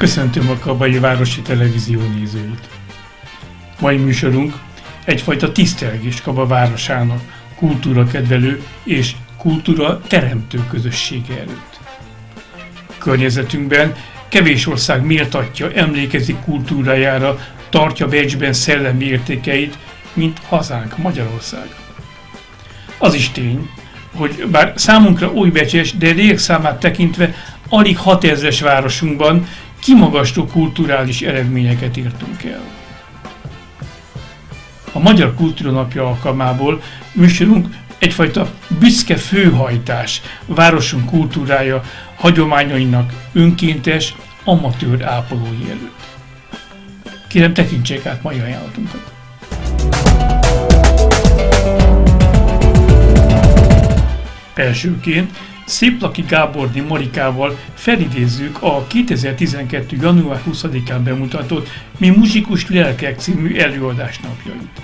Köszöntöm a Kabai Városi Televízió nézőit. Mai műsorunk egyfajta tisztelgés Kaba városának kultúra kedvelő és kultúra teremtő közössége előtt. Környezetünkben kevés ország méltatja, emlékezik kultúrájára, tartja becsben szellemi értékeit, mint hazánk Magyarország. Az is tény, hogy bár számunkra új becses, de lélekszámát tekintve alig 6000-es városunkban kimagasló kulturális eredményeket írtunk el. A Magyar Kultúra Napja alkalmából műsorunk egyfajta büszke főhajtás városunk kultúrája hagyományainak önkéntes, amatőr ápolói előtt. Kérem, tekintsék át mai ajánlatunkat. Elsőként Sziplaki Gábordi Marikával felidézzük a 2012. január 20-án bemutatott Mi muzsikus lelkek című előadás napjait.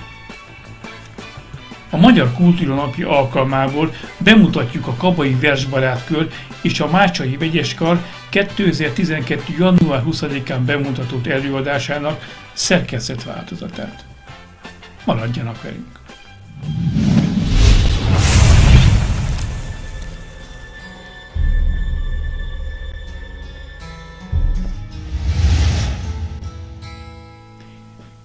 A Magyar Kultúra Napja alkalmából bemutatjuk a Kabai Versbarátkör és a Mácsai Vegyeskar 2012. január 20-án bemutatott előadásának szerkesztett változatát. Maradjanak velünk!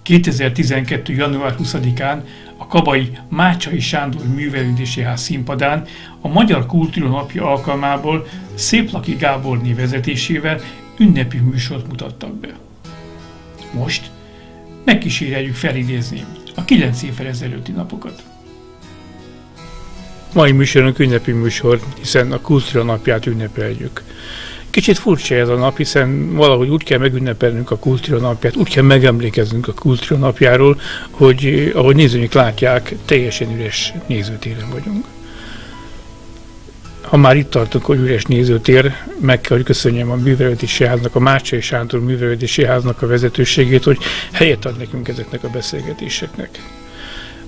2012. január 20-án a Kabai Mácsai Sándor Művelődési Ház színpadán a Magyar Kultúra Napja alkalmából Széplaki Gáborné vezetésével ünnepi műsort mutattak be. Most megkíséreljük felidézni a 9 évvel ezelőtti napokat. Mai műsorunk ünnepi műsor, hiszen a kultúra napját ünnepeljük. Kicsit furcsa ez a nap, hiszen valahogy úgy kell megünnepelnünk a kultúra napját, úgy kell megemlékeznünk a kultúra napjáról, hogy ahogy nézőink látják, teljesen üres nézőtéren vagyunk. Ha már itt tartunk, hogy üres nézőtér, meg kell, hogy köszönjem a művelődési háznak, a Mácsai Sándor művelődési háznak a vezetőségét, hogy helyet ad nekünk ezeknek a beszélgetéseknek.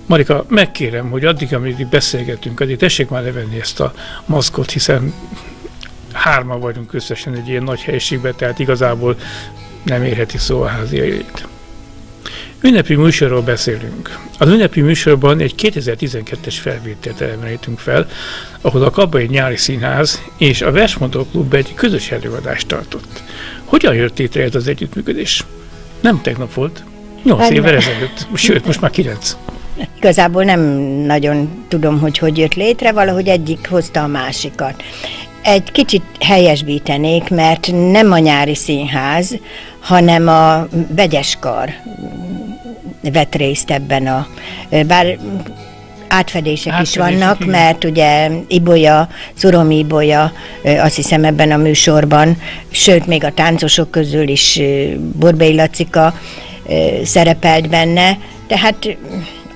Marika, megkérem, hogy addig, amíg beszélgetünk, addig tessék már levenni ezt a maszkot, hiszen hárman vagyunk összesen egy ilyen nagy helyiségben, tehát igazából nem érheti szó a háziait. Ünnepi műsorról beszélünk. Az ünnepi műsorban egy 2012-es felvételt elemenítünk fel, ahol a Kabai Nyári Színház és a Versmondó Klub egy közös előadást tartott. Hogyan jött létre ez az együttműködés? Nem tegnap volt, 8 évvel ezelőtt, sőt, most már 9. Igazából nem nagyon tudom, hogy hogy jött létre, valahogy egyik hozta a másikat. Egy kicsit helyesbítenék, mert nem a nyári színház, hanem a vegyeskar vett részt ebben a... Bár átfedések, átfedések is vannak, igen. mert ugye Ibolya, Szuromi Ibolya, azt hiszem ebben a műsorban, sőt, még a táncosok közül is Borbély Lacika szerepelt benne, tehát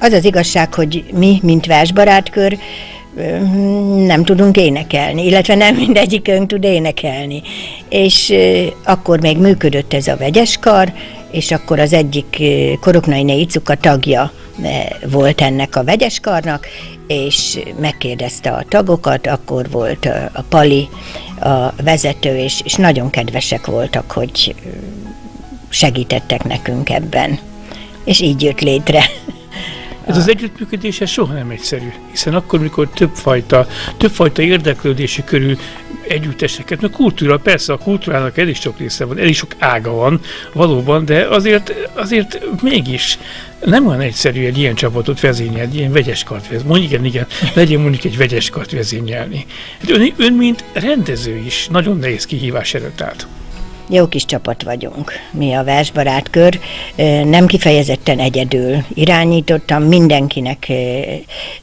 az az igazság, hogy mi, mint versbarátkör, nem tudunk énekelni, illetve nem mindegyikünk tud énekelni. És akkor még működött ez a vegyeskar, és akkor az egyik Koroknai Icuka tagja volt ennek a vegyeskarnak, és megkérdezte a tagokat, akkor volt a Pali a vezető, és, és nagyon kedvesek voltak, hogy segítettek nekünk ebben. És így jött létre. Ez az együttműködés ez soha nem egyszerű, hiszen akkor, mikor többfajta, többfajta érdeklődési körül együtteseket, mert kultúra, persze a kultúrának elég sok része van, elég sok ága van valóban, de azért, azért mégis nem olyan egyszerű egy ilyen csapatot vezényelni, ilyen vegyes kart vezényelni. Mondjuk igen, igen, legyen mondjuk egy vegyes kart vezényelni. Hát ön, ön, mint rendező is nagyon nehéz kihívás előtt állt. Jó kis csapat vagyunk. Mi a versbarátkör. Nem kifejezetten egyedül irányítottam, mindenkinek,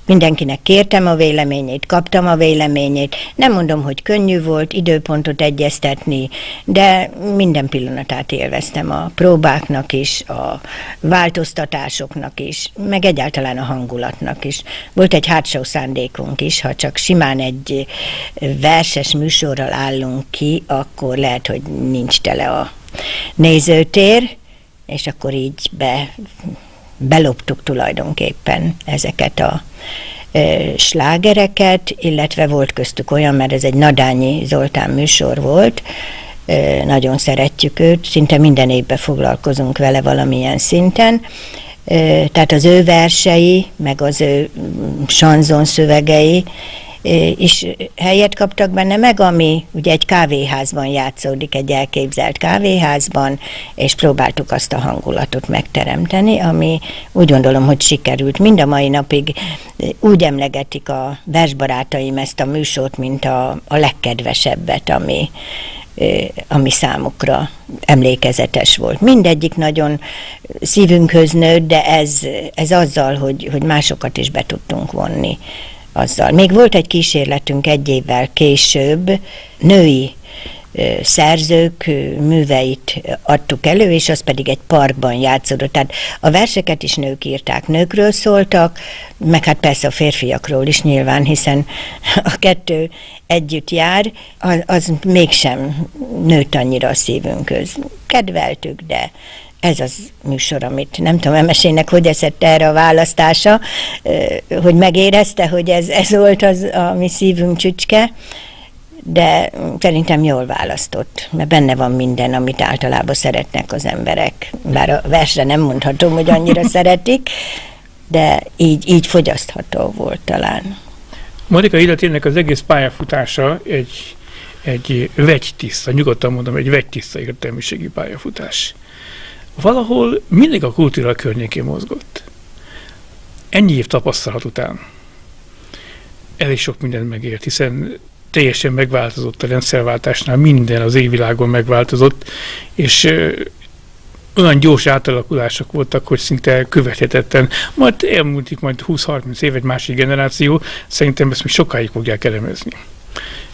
mindenkinek kértem a véleményét, kaptam a véleményét. Nem mondom, hogy könnyű volt időpontot egyeztetni, de minden pillanatát élveztem a próbáknak is, a változtatásoknak is, meg egyáltalán a hangulatnak is. Volt egy hátsó szándékunk is, ha csak simán egy verses műsorral állunk ki, akkor lehet, hogy nincs nincs tele a nézőtér, és akkor így be, beloptuk tulajdonképpen ezeket a e, slágereket, illetve volt köztük olyan, mert ez egy Nadányi Zoltán műsor volt, nagyon szeretjük őt, szinte minden évben foglalkozunk vele valamilyen szinten, tehát az ő versei, meg az ő sanzon szövegei is helyet kaptak benne, meg ami ugye egy kávéházban játszódik, egy elképzelt kávéházban, és próbáltuk azt a hangulatot megteremteni, ami úgy gondolom, hogy sikerült. Mind a mai napig úgy emlegetik a versbarátaim ezt a műsort, mint a, a legkedvesebbet, ami, ami számukra emlékezetes volt. Mindegyik nagyon szívünkhöz nőtt, de ez, ez azzal, hogy, hogy másokat is be tudtunk vonni azzal. Még volt egy kísérletünk egy évvel később, női szerzők műveit adtuk elő, és az pedig egy parkban játszódott. Tehát a verseket is nők írták, nőkről szóltak, meg hát persze a férfiakról is nyilván, hiszen a kettő együtt jár, az, az mégsem nőtt annyira a szívünkhöz. Kedveltük, de ez az műsor, amit nem tudom, Emesének hogy eszett erre a választása, hogy megérezte, hogy ez, ez volt az a mi szívünk csücske, de szerintem jól választott, mert benne van minden, amit általában szeretnek az emberek. Bár a versre nem mondhatom, hogy annyira szeretik, de így, így fogyasztható volt talán. Marika életének az egész pályafutása egy, egy vegytiszta, nyugodtan mondom, egy vegytiszta értelmiségi pályafutás valahol mindig a kultúra környékén mozgott. Ennyi év tapasztalat után elég sok mindent megért, hiszen teljesen megváltozott a rendszerváltásnál, minden az égvilágon megváltozott, és olyan gyors átalakulások voltak, hogy szinte követhetetlen. Majd elmúltik majd 20-30 év egy másik generáció, szerintem ezt még sokáig fogják elemezni.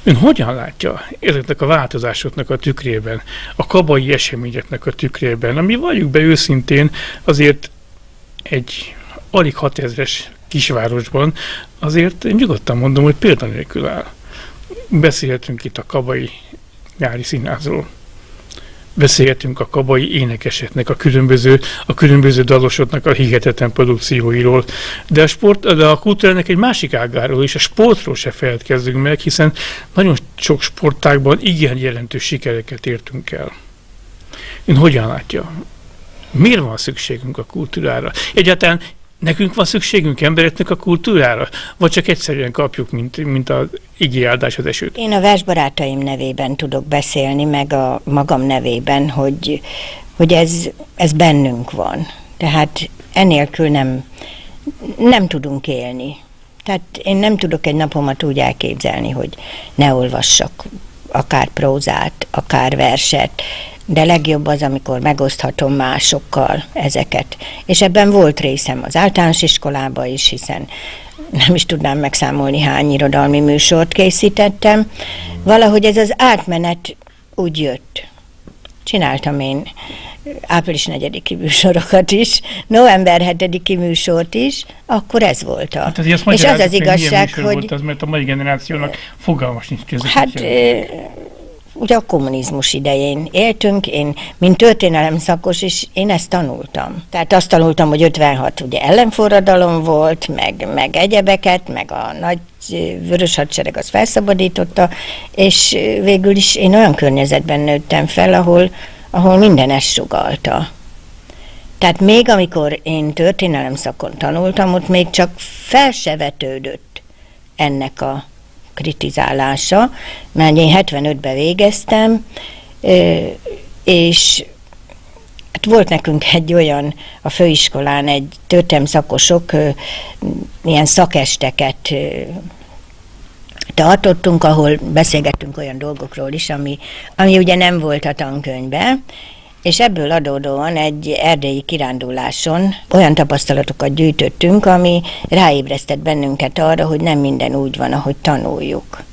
Ön hogyan látja ezeknek a változásoknak a tükrében, a kabai eseményeknek a tükrében, ami valljuk be őszintén azért egy alig 6000-es kisvárosban, azért nyugodtan mondom, hogy példanélkül áll. Beszélhetünk itt a kabai nyári színházról beszélhetünk a kabai énekeseknek, a különböző, a különböző dalosoknak a hihetetlen produkcióiról. De a, sport, de a kultúrának egy másik ágáról és a sportról se feledkezzünk meg, hiszen nagyon sok sportágban igen jelentős sikereket értünk el. Ön hogyan látja? Miért van szükségünk a kultúrára? Egyáltalán Nekünk van szükségünk embereknek a kultúrára? Vagy csak egyszerűen kapjuk, mint, mint az igéáldás az esőt? Én a versbarátaim nevében tudok beszélni, meg a magam nevében, hogy, hogy ez, ez bennünk van. Tehát enélkül nem, nem tudunk élni. Tehát én nem tudok egy napomat úgy elképzelni, hogy ne olvassak akár prózát, akár verset, de legjobb az, amikor megoszthatom másokkal ezeket. És ebben volt részem az általános iskolába is, hiszen nem is tudnám megszámolni, hány irodalmi műsort készítettem. Valahogy ez az átmenet úgy jött. Csináltam én április 4 műsorokat is, november 7 műsort is, akkor ez volt a. Hát az és az az igazság, hogy... Volt az, mert a mai generációnak fogalmas nincs között. Hát ugye a kommunizmus idején éltünk, én, mint történelem szakos is, én ezt tanultam. Tehát azt tanultam, hogy 56 ugye ellenforradalom volt, meg, meg egyebeket, meg a nagy vörös hadsereg az felszabadította, és végül is én olyan környezetben nőttem fel, ahol, ahol minden ezt sugalta. Tehát még amikor én történelem szakon tanultam, ott még csak fel ennek a kritizálása, mert én 75-ben végeztem, és hát volt nekünk egy olyan a főiskolán egy történelmi szakosok ilyen szakesteket tartottunk, ahol beszélgettünk olyan dolgokról is, ami, ami ugye nem volt a tankönyvben, és ebből adódóan egy erdélyi kiránduláson olyan tapasztalatokat gyűjtöttünk, ami ráébresztett bennünket arra, hogy nem minden úgy van, ahogy tanuljuk.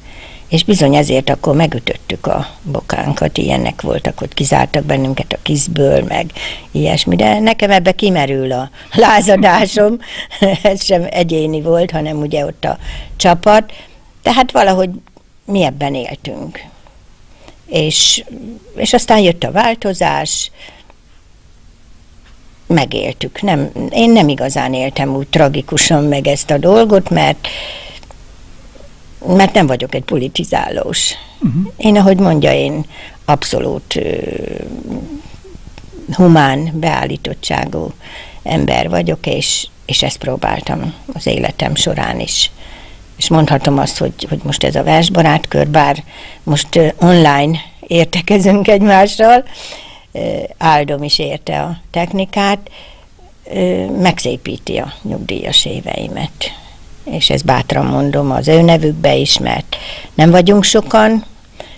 És bizony ezért akkor megütöttük a bokánkat, ilyenek voltak, hogy kizártak bennünket a kizből, meg ilyesmi, de nekem ebbe kimerül a lázadásom, ez sem egyéni volt, hanem ugye ott a csapat, tehát valahogy mi ebben éltünk és, és aztán jött a változás, megéltük. Nem, én nem igazán éltem úgy tragikusan meg ezt a dolgot, mert mert nem vagyok egy politizálós. Uh-huh. Én, ahogy mondja, én abszolút humán beállítottságú ember vagyok, és, és ezt próbáltam az életem során is. És mondhatom azt, hogy, hogy most ez a versbarátkör, bár most online értekezünk egymással, áldom is érte a technikát, megszépíti a nyugdíjas éveimet. És ezt bátran mondom az ő nevükbe is, mert nem vagyunk sokan,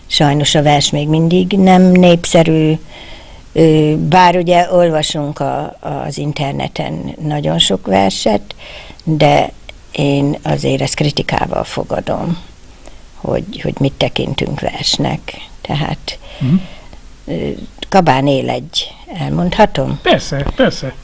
sajnos a vers még mindig nem népszerű, bár ugye olvasunk a, az interneten nagyon sok verset, de én azért ezt kritikával fogadom, hogy, hogy mit tekintünk versnek. Tehát mm. Kabán él egy, elmondhatom? Persze, persze.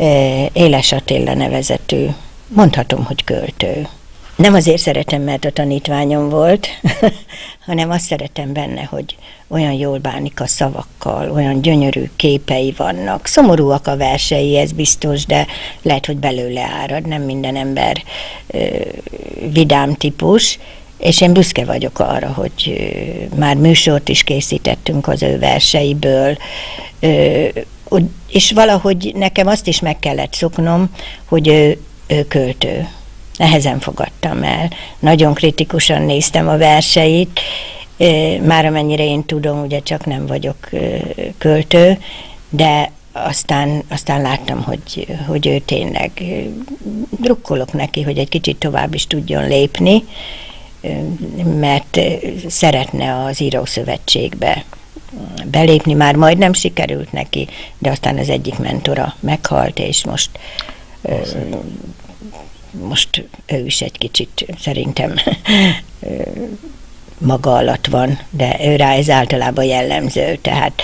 Éles Attila nevezetű, mondhatom, hogy költő. Nem azért szeretem, mert a tanítványom volt, hanem azt szeretem benne, hogy olyan jól bánik a szavakkal, olyan gyönyörű képei vannak. Szomorúak a versei, ez biztos, de lehet, hogy belőle árad, nem minden ember ö, vidám típus, és én büszke vagyok arra, hogy már műsort is készítettünk az ő verseiből, és valahogy nekem azt is meg kellett szoknom, hogy ő, ő költő. Nehezen fogadtam el. Nagyon kritikusan néztem a verseit, már amennyire én tudom, ugye csak nem vagyok költő, de aztán, aztán láttam, hogy, hogy ő tényleg drukkolok neki, hogy egy kicsit tovább is tudjon lépni, mert szeretne az írószövetségbe belépni, már majdnem sikerült neki, de aztán az egyik mentora meghalt, és most most ő is egy kicsit szerintem maga alatt van, de rá ez általában jellemző, tehát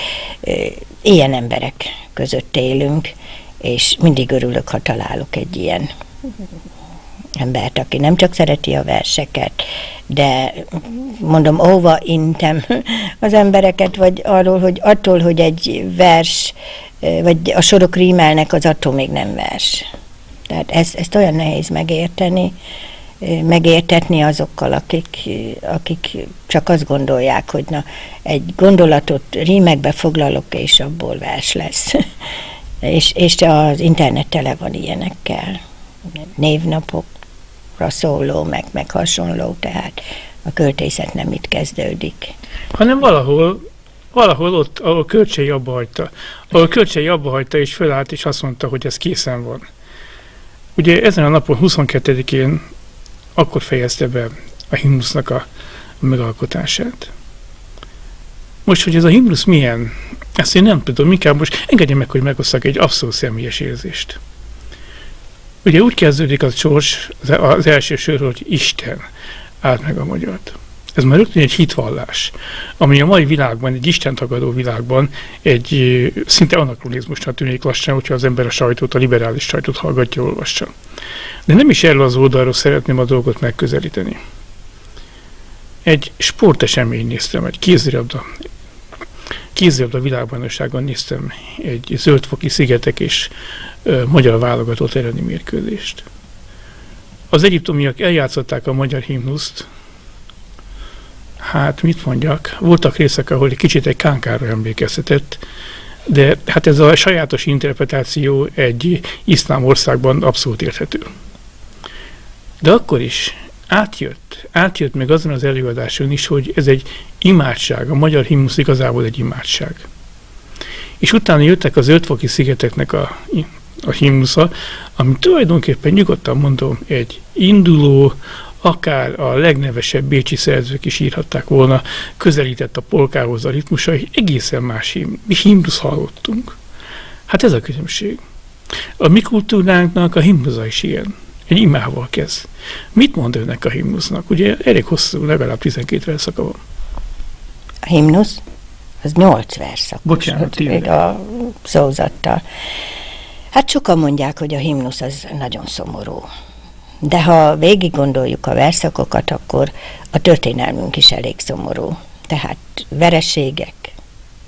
ilyen emberek között élünk, és mindig örülök, ha találok egy ilyen embert, aki nem csak szereti a verseket, de mondom, óva intem az embereket, vagy arról, hogy attól, hogy egy vers, vagy a sorok rímelnek, az attól még nem vers. Tehát ezt, ezt olyan nehéz megérteni, megértetni azokkal, akik, akik csak azt gondolják, hogy na, egy gondolatot rímekbe foglalok, és abból vers lesz. és, és az internet tele van ilyenekkel. Névnapok, szóló, meg, meg hasonló, tehát a költészet nem itt kezdődik. Hanem valahol, valahol ott, ahol Kölcsei abba hagyta. Ahol Kölcsei abba hagyta, és fölállt, és azt mondta, hogy ez készen van. Ugye ezen a napon 22-én akkor fejezte be a himnusznak a megalkotását. Most, hogy ez a himnusz milyen, ezt én nem tudom, inkább most engedje meg, hogy megosszak egy abszolút személyes érzést. Ugye úgy kezdődik az sors, az első sor, hogy Isten állt meg a magyart. Ez már rögtön egy hitvallás, ami a mai világban, egy Isten tagadó világban egy szinte anakronizmusnak tűnik lassan, hogyha az ember a sajtót, a liberális sajtót hallgatja, olvassa. De nem is erről az oldalról szeretném a dolgot megközelíteni. Egy sportesemény néztem, egy kézirabda kézilabda világbajnokságon néztem egy zöldfoki szigetek és ö, magyar válogatott elleni mérkőzést. Az egyiptomiak eljátszották a magyar himnuszt, hát mit mondjak, voltak részek, ahol egy kicsit egy kánkára emlékeztetett, de hát ez a sajátos interpretáció egy iszlám országban abszolút érthető. De akkor is átjött, átjött meg azon az előadáson is, hogy ez egy imádság, a magyar himnusz igazából egy imádság. És utána jöttek az ötfoki szigeteknek a, a himnusza, ami tulajdonképpen nyugodtan mondom, egy induló, akár a legnevesebb bécsi szerzők is írhatták volna, közelített a polkához a ritmusa, és egészen más himnusz hallottunk. Hát ez a különbség. A mi kultúránknak a himnuza is ilyen egy imával kezd. Mit mond önnek a himnusznak? Ugye elég hosszú, legalább 12 verszaka van. A himnusz? Az 8 verszak. Bocsánat, még a szózattal. Hát sokan mondják, hogy a himnusz az nagyon szomorú. De ha végig gondoljuk a verszakokat, akkor a történelmünk is elég szomorú. Tehát vereségek,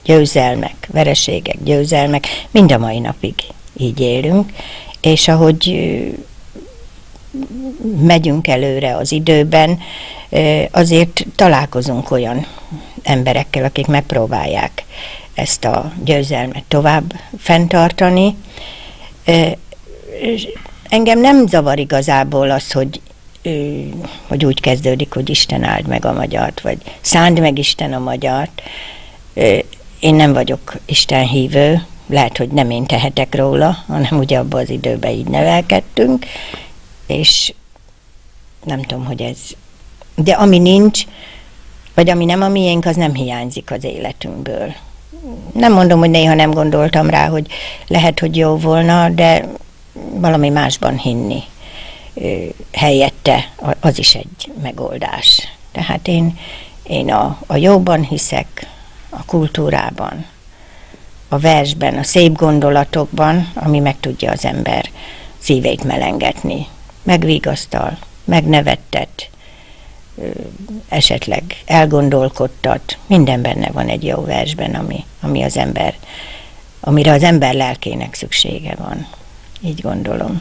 győzelmek, vereségek, győzelmek, mind a mai napig így élünk, és ahogy megyünk előre az időben, azért találkozunk olyan emberekkel, akik megpróbálják ezt a győzelmet tovább fenntartani. Engem nem zavar igazából az, hogy, hogy úgy kezdődik, hogy Isten áld meg a magyart, vagy szánd meg Isten a magyart. Én nem vagyok Isten hívő, lehet, hogy nem én tehetek róla, hanem ugye abban az időben így nevelkedtünk, és nem tudom, hogy ez... De ami nincs, vagy ami nem a miénk, az nem hiányzik az életünkből. Nem mondom, hogy néha nem gondoltam rá, hogy lehet, hogy jó volna, de valami másban hinni helyette az is egy megoldás. Tehát én, én a, a jóban hiszek, a kultúrában, a versben, a szép gondolatokban, ami meg tudja az ember szívét melengetni, megvigasztal, megnevettet, esetleg elgondolkodtat, minden benne van egy jó versben, ami, ami az ember, amire az ember lelkének szüksége van. Így gondolom.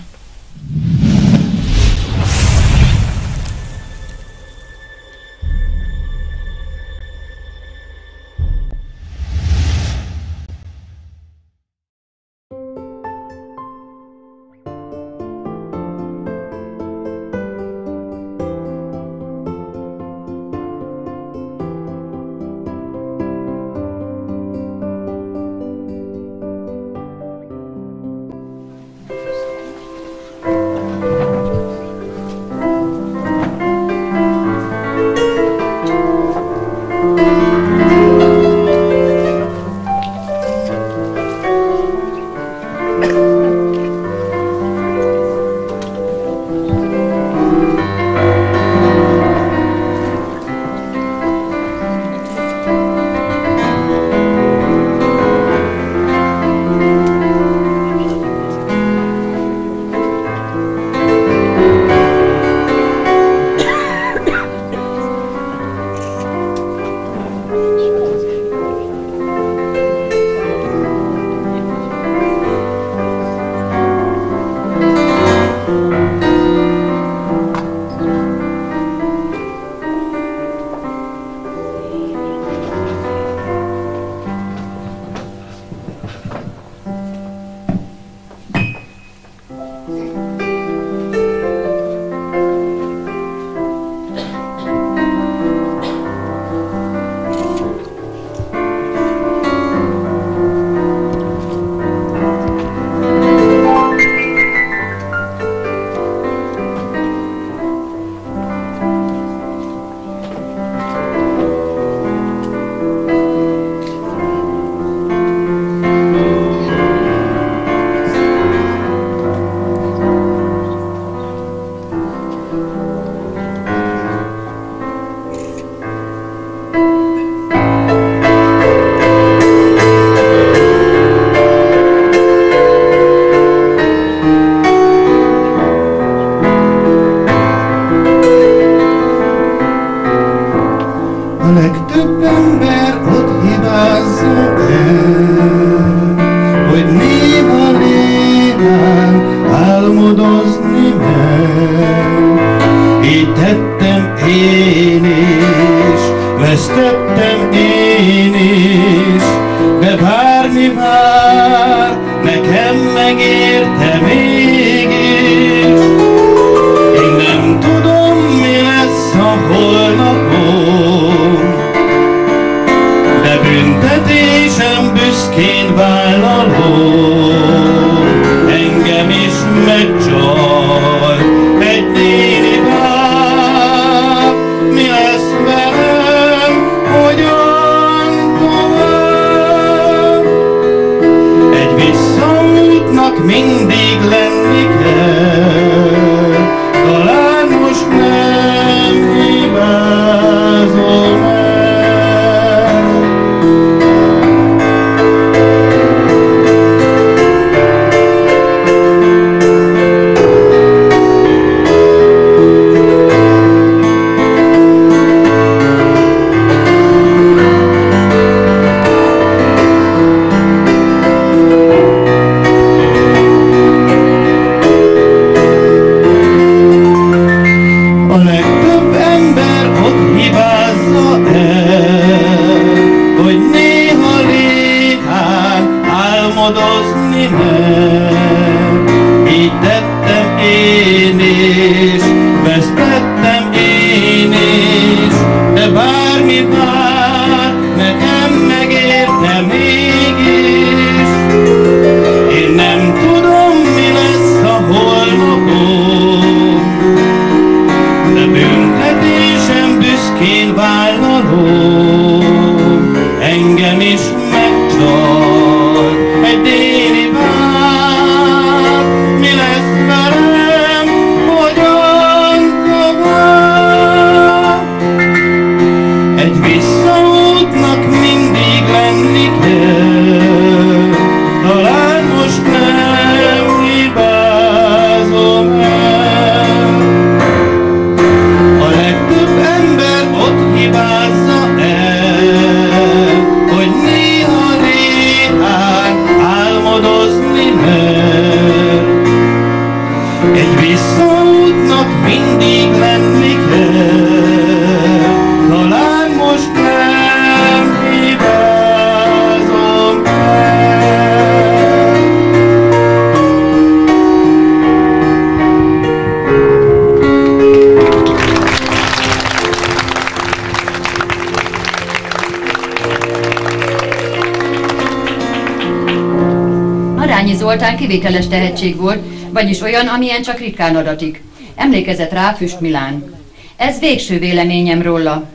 Arányi Zoltán kivételes tehetség volt, vagyis olyan, amilyen csak ritkán adatik. Emlékezett rá Füst Milán. Ez végső véleményem róla.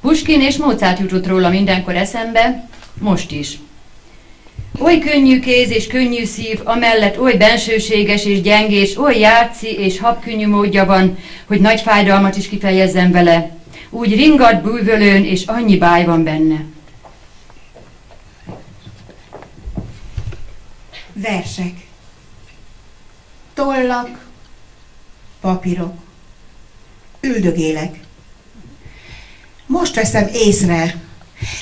Puskin és Mozart jutott róla mindenkor eszembe, most is. Oly könnyű kéz és könnyű szív, amellett oly bensőséges és gyengés, oly játszi és habkönnyű módja van, hogy nagy fájdalmat is kifejezzem vele. Úgy ringat bújvölőn, és annyi báj van benne. Versek. Tollak, papírok. Üldögélek. Most veszem észre.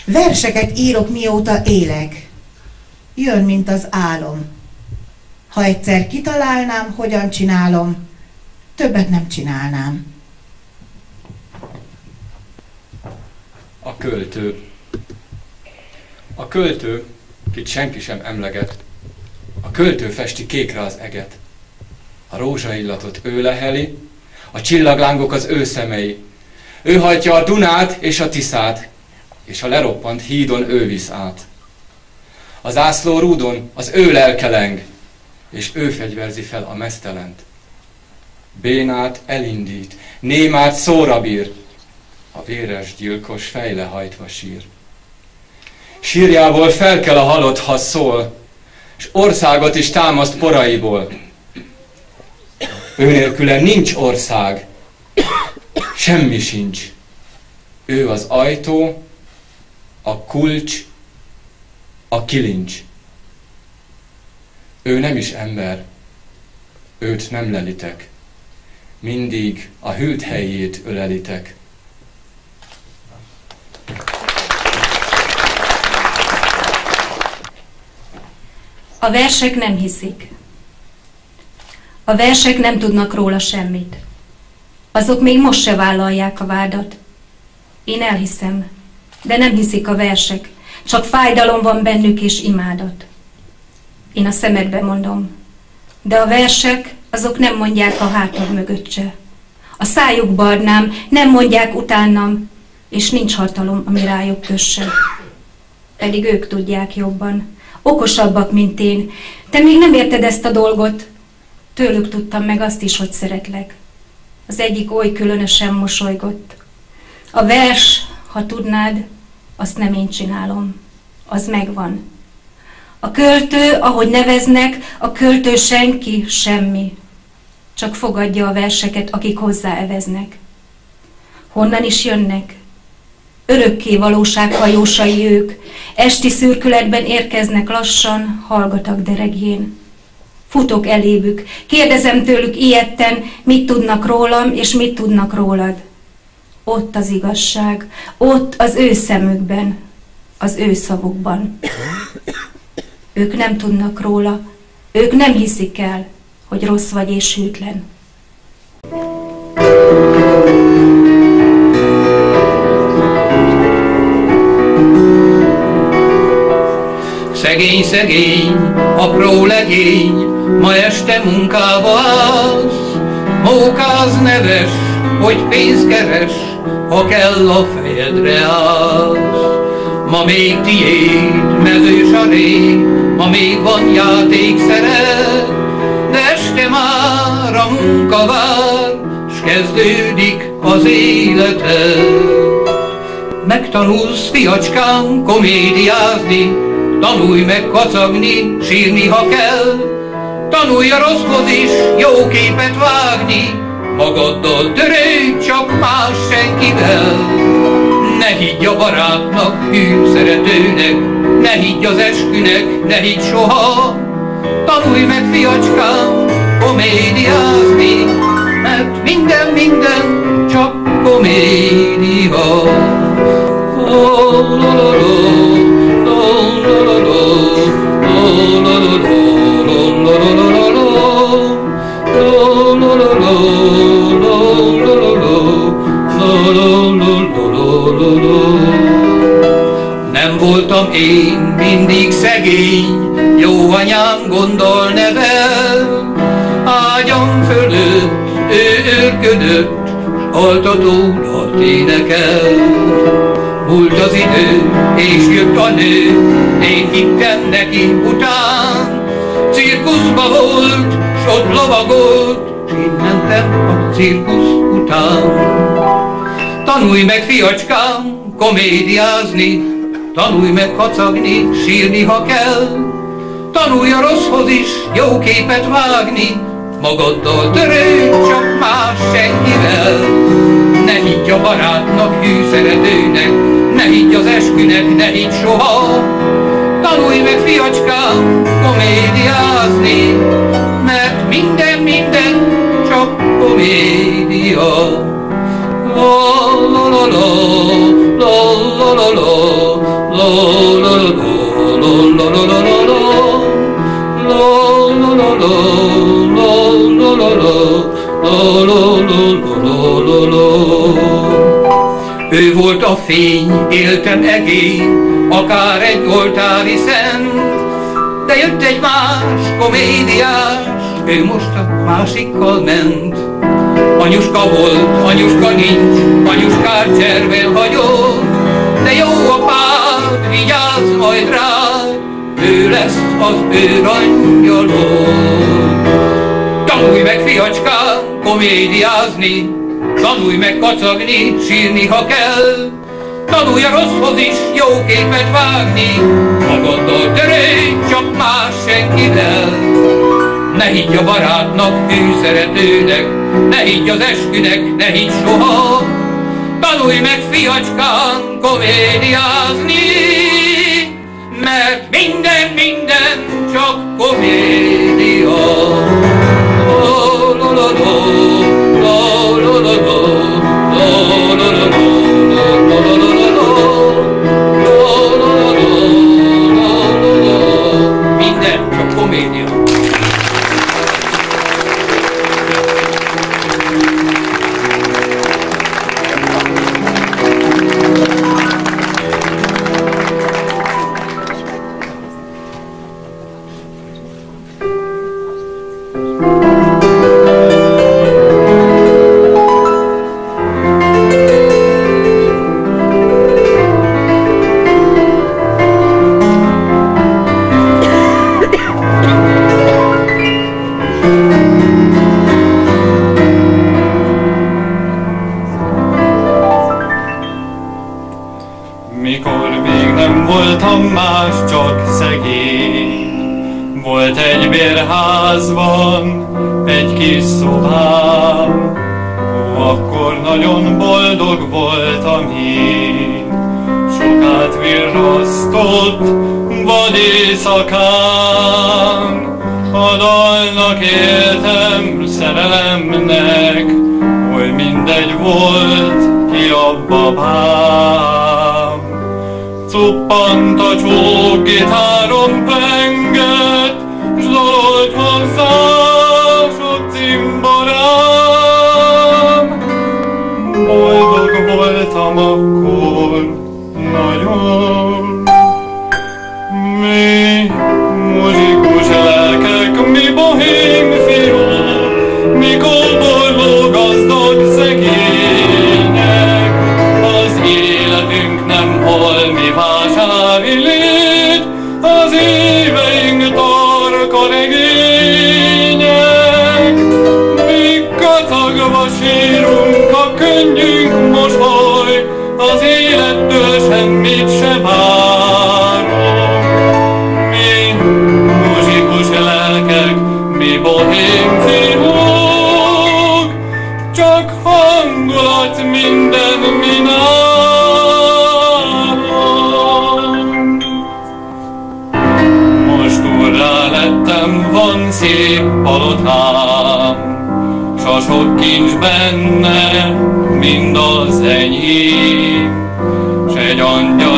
Verseket írok, mióta élek. Jön, mint az álom. Ha egyszer kitalálnám, hogyan csinálom, többet nem csinálnám. A költő. A költő, kit senki sem emleget. A költő festi kékre az eget. A rózsaillatot ő leheli, a csillaglángok az ő szemei. Ő hajtja a Dunát és a Tiszát, és a leroppant hídon ő visz át. Az ászló rúdon az ő lelkeleng, és ő fegyverzi fel a mesztelent. Bénát elindít, némát szóra bír, a véres gyilkos fejle hajtva sír. Sírjából felkel a halott, ha szól, és országot is támaszt poraiból. Ő nélküle nincs ország, semmi sincs. Ő az ajtó, a kulcs, a kilincs. Ő nem is ember, őt nem lelitek, mindig a hűlt helyét ölelitek. A versek nem hiszik. A versek nem tudnak róla semmit. Azok még most se vállalják a vádat. Én elhiszem, de nem hiszik a versek, csak fájdalom van bennük és imádat. Én a szemedbe mondom, de a versek azok nem mondják a hátad mögött se. A szájuk barnám, nem mondják utánam, és nincs hatalom, ami rájuk kösse. Pedig ők tudják jobban, okosabbak, mint én. Te még nem érted ezt a dolgot. Tőlük tudtam meg azt is, hogy szeretlek. Az egyik oly különösen mosolygott. A vers, ha tudnád, azt nem én csinálom. Az megvan. A költő, ahogy neveznek, a költő senki, semmi. Csak fogadja a verseket, akik hozzáeveznek. Honnan is jönnek? Örökké valóság hajósai ők, esti szürkületben érkeznek lassan, hallgatak deregjén. Futok elévük, kérdezem tőlük ilyetten, mit tudnak rólam, és mit tudnak rólad. Ott az igazság, ott az ő szemükben, az ő szavukban. Ők nem tudnak róla, ők nem hiszik el, hogy rossz vagy és hűtlen. thank you Szegény, szegény, apró legény, ma este munkába állsz. Mókáz neves, hogy pénzt keres, ha kell a fejedre állsz. Ma még tiéd, mezős a rég, ma még van játékszeret, de este már a munka vár, s kezdődik az életed. Megtanulsz, fiacskám, komédiázni, tanulj meg kacagni, sírni, ha kell, tanulj a rosszhoz is jó képet vágni, magaddal törődj, csak más senkivel. Ne higgy a barátnak, hű szeretőnek, ne higgy az eskünek, ne higgy soha. Tanulj meg, fiacskám, komédiázni, mert minden, minden csak komédia. Oh, lo, lo, lo, nem voltam én mindig szegény, jó anyám gondol nevel, ágyam fölött ő őrködött, altatódat énekel. Múlt az idő, és jött a nő, én hittem neki után, cirkuszba volt, s ott lovagolt, s én a cirkusz után. Tanulj meg, fiacskám, komédiázni, tanulj meg kacagni, sírni, ha kell. Tanulj a rosszhoz is jó képet vágni, magaddal törődj, csak más senkivel. Ne higgy a barátnak, hű szeretőnek, ne higgy az eskünek, ne higgy soha. Tanulj meg, fiacskám, komédiázni, mert minden, minden csak komédia. La la la la, la la la la, la la la la, la la la la la. La la la la, la la la la, la la la. Ő volt a fény, éltem egény, akár egy oltári szent, de jött egy más komédiás, ő most a másikkal ment. Anyuska volt, anyuska nincs, anyuskát cserben hagyott, de jó apád, vigyázz majd rád, ő lesz az ő angyalod. Tanulj meg, fiacskám, komédiázni, tanulj meg kacagni, sírni, ha kell, Tanulj a rosszhoz is jó képet vágni, magaddal törődj, csak más senkivel. Ne higgy a barátnak, ő szeretőnek, ne higgy az eskünek, ne higgy soha. Tanulj meg, fiacskán, komédiázni, mert minden, minden csak komédia.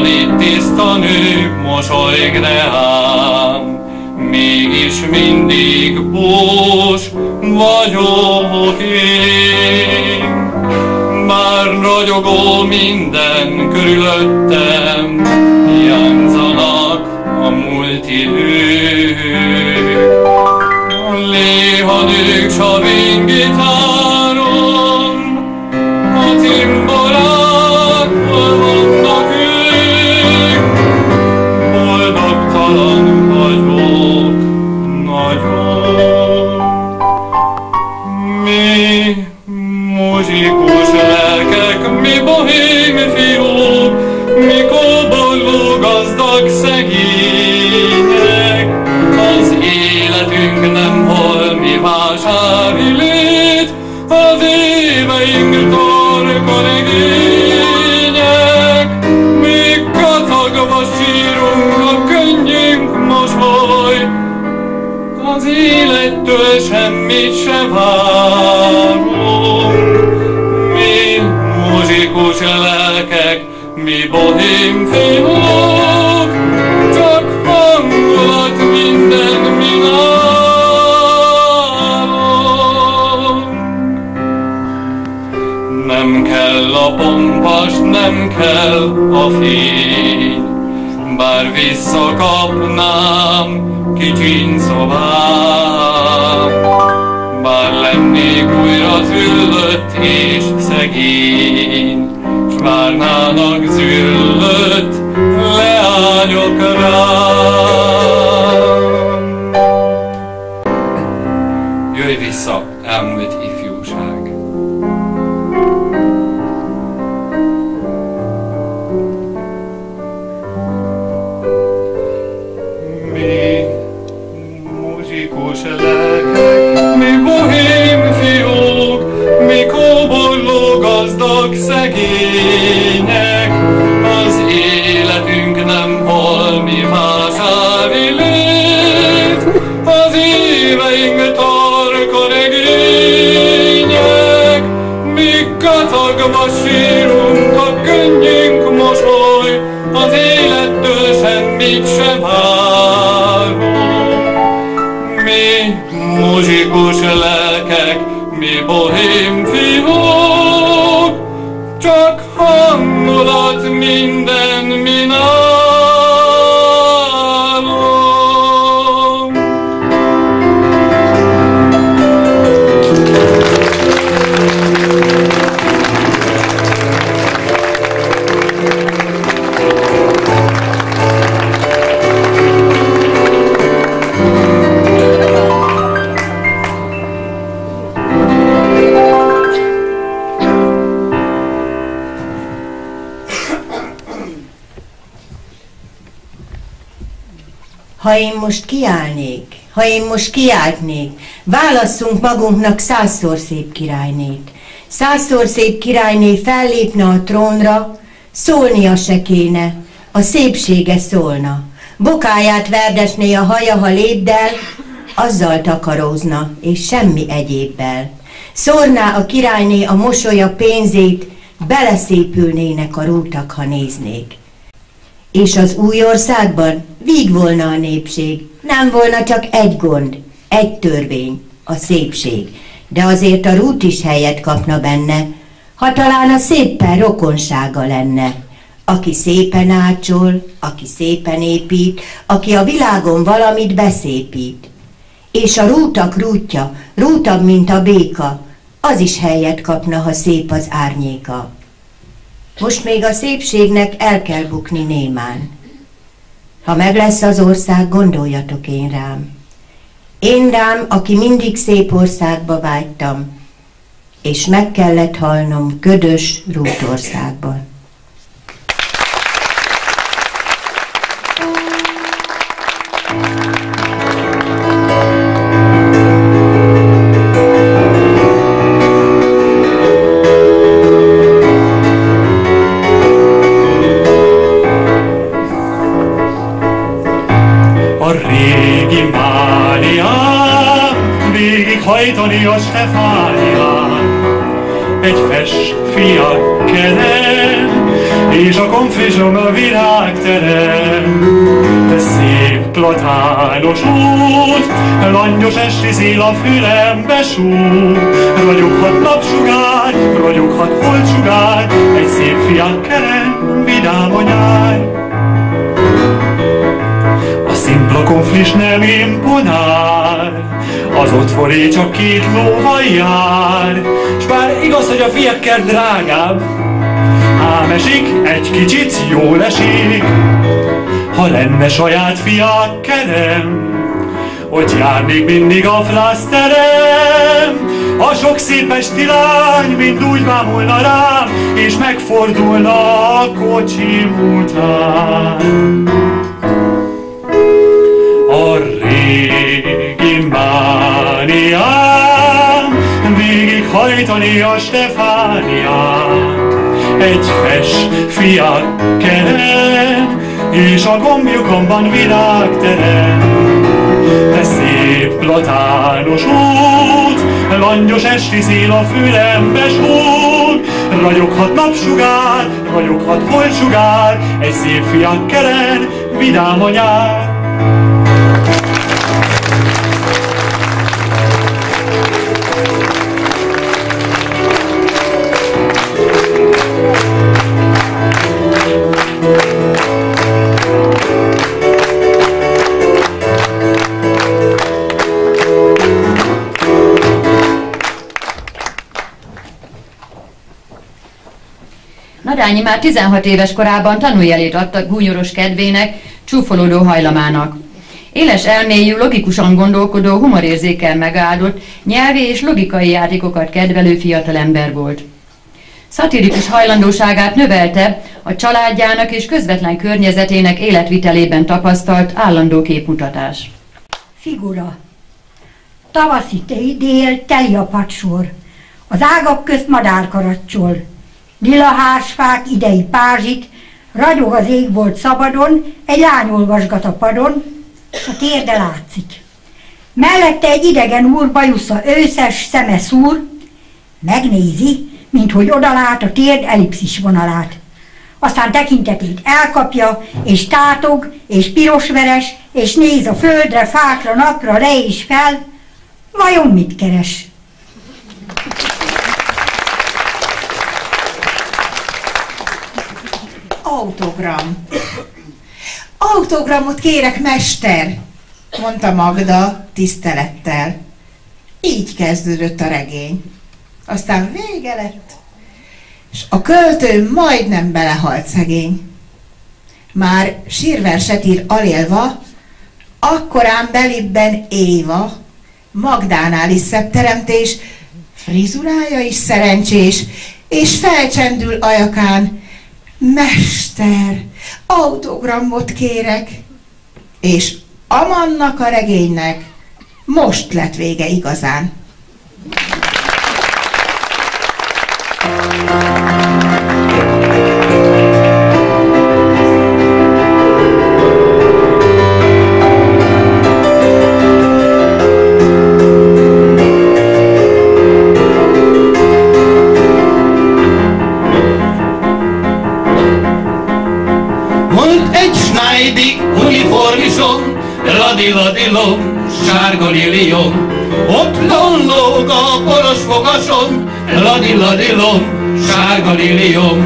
Angyali tiszta nő mosolyg rám, mégis mindig bús vagyok én. Bár ragyogó minden körülöttem, Nem kell a pompas, nem kell a fény, bár visszakapnám kicsin szobám. Bár lennék újra és szegény, s várnának züllött leányok rám. Muzsikus lelkek, Ha én most kiállnék, ha én most kiáltnék, válasszunk magunknak százszor szép királynét. Százszor szép királyné fellépne a trónra, szólnia se kéne, a szépsége szólna. Bokáját verdesné a haja, ha lépdel, azzal takarózna, és semmi egyébbel. Szórná a királyné a mosolya pénzét, beleszépülnének a rútak, ha néznék. És az új országban víg volna a népség, nem volna csak egy gond, egy törvény, a szépség. De azért a rút is helyet kapna benne, ha talán a széppen rokonsága lenne. Aki szépen ácsol, aki szépen épít, aki a világon valamit beszépít. És a rútak rútja, rútabb, mint a béka, az is helyet kapna, ha szép az árnyéka. Most még a szépségnek el kell bukni némán. Ha meg lesz az ország, gondoljatok én rám. Én rám, aki mindig szép országba vágytam. és meg kellett halnom ködös Rútországban. Virágterem. De szép platános út, langyos esti szél a fülembe súg. Ragyoghat napsugár, ragyoghat holtsugár, egy szép fiak keren, vidám a. A szimpla konflis nem imponál, az otthoni csak két lóval jár, s bár igaz, hogy a fiakker drágább, ám esik, egy kicsit jól esik, ha lenne saját fiakkerem, hogy járnék mindig a flaszterem, a sok szép esti lány mind úgy bámulna rám, és megfordulna a kocsi után. A régi mániám, végig hajtani a Stefániát. Egy fes fiat keren, és a gombjukomban virágterem. De szép platános út, langyos esti szél a fülembe súg, Ragyoghat napsugár, ragyoghat holtsugár, egy szép fiak keren, vidám a. Nadányi már 16 éves korában tanuljelét adta gúnyoros kedvének, csúfolódó hajlamának. Éles elmélyű, logikusan gondolkodó, humorérzékkel megáldott, nyelvi és logikai játékokat kedvelő fiatalember volt. Szatirikus hajlandóságát növelte a családjának és közvetlen környezetének életvitelében tapasztalt állandó képmutatás. Figura. Tavaszi dél, teli a pacsor. Az ágak közt madárkaracsol. Lilahásfák idei pázsik, ragyog az égbolt szabadon, egy lány olvasgat a padon, a térde látszik. Mellette egy idegen úr bajusza őszes, szeme szúr, megnézi, mint hogy odalát a térd ellipszis vonalát. Aztán tekintetét elkapja, és tátog, és pirosveres, és néz a földre, fákra, napra, le és fel. Vajon mit keres? Autogram. Autogramot kérek, mester, mondta Magda tisztelettel. Így kezdődött a regény. Aztán vége lett, és a költő majdnem belehalt szegény. Már sírverset ír alélva, akkorán belibben Éva, Magdánál is szebb teremtés, frizurája is szerencsés, és felcsendül ajakán, Mester, autogramot kérek, és Amannak a regénynek most lett vége igazán. Ladilom, sárga liliom, ott lollog a poros fogason, ladiladilom, sárga liliom.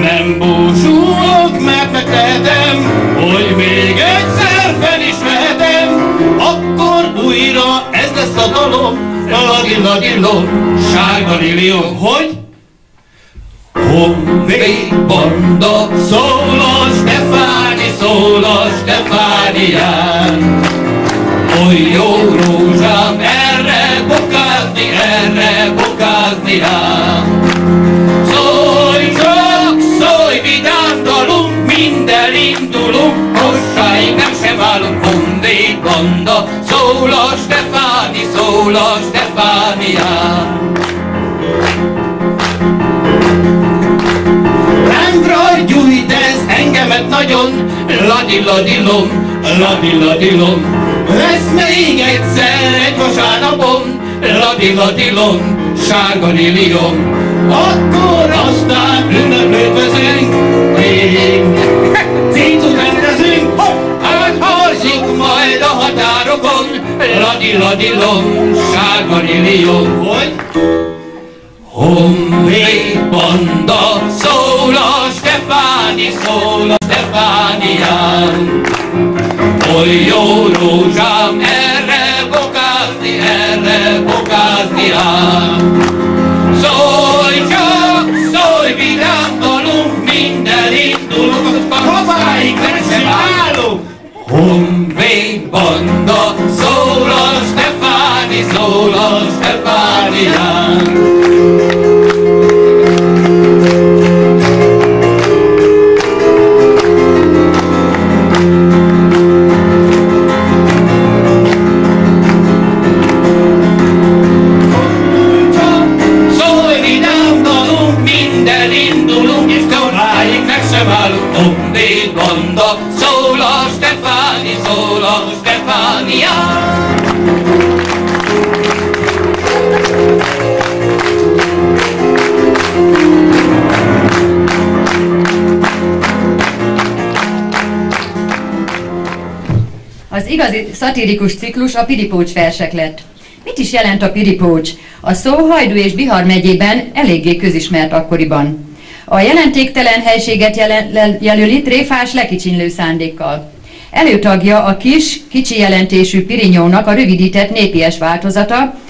Nem búsulok, mert megtehetem, hogy még egyszer felismerhetem, akkor újra ez lesz a dalom, ladiladilom, sárga liliom, hogy? Honvéd banda szól a Stefáni, szól a Stefánián. Oly jó rózsám, erre bokázni, erre bokázni, rám. Szólj csak, szólj vidám dalunk, minden indulunk, hosszáig nem sem állunk, Hondék banda, szól a Stefáni, szól a Stefániám. Lánkra gyújt ez engemet nagyon, ladi-ladilom, ladi-ladilom. Lesz még egyszer egy vasárnapom, ladi-ladilom, sárga liliom. Akkor aztán ünneplőt veszünk, még cincut rendezünk, harzik majd a határokon, ladi-ladilom, sárga liliom. Hogy? Honvéd banda, szól a Stefáni, szól a Stefánián. Oly jó rózsám, erre bokázni, erre bokázni ám. Szólj csak, szólj vidám dalunk, minden indulunk, a hazáig meg sem állunk. Honvéd igazi szatirikus ciklus a Piripócs versek lett. Mit is jelent a Piripócs? A szó Hajdú és Bihar megyében eléggé közismert akkoriban. A jelentéktelen helységet jelen, jelöli tréfás lekicsinlő szándékkal. Előtagja a kis, kicsi jelentésű pirinyónak a rövidített népies változata,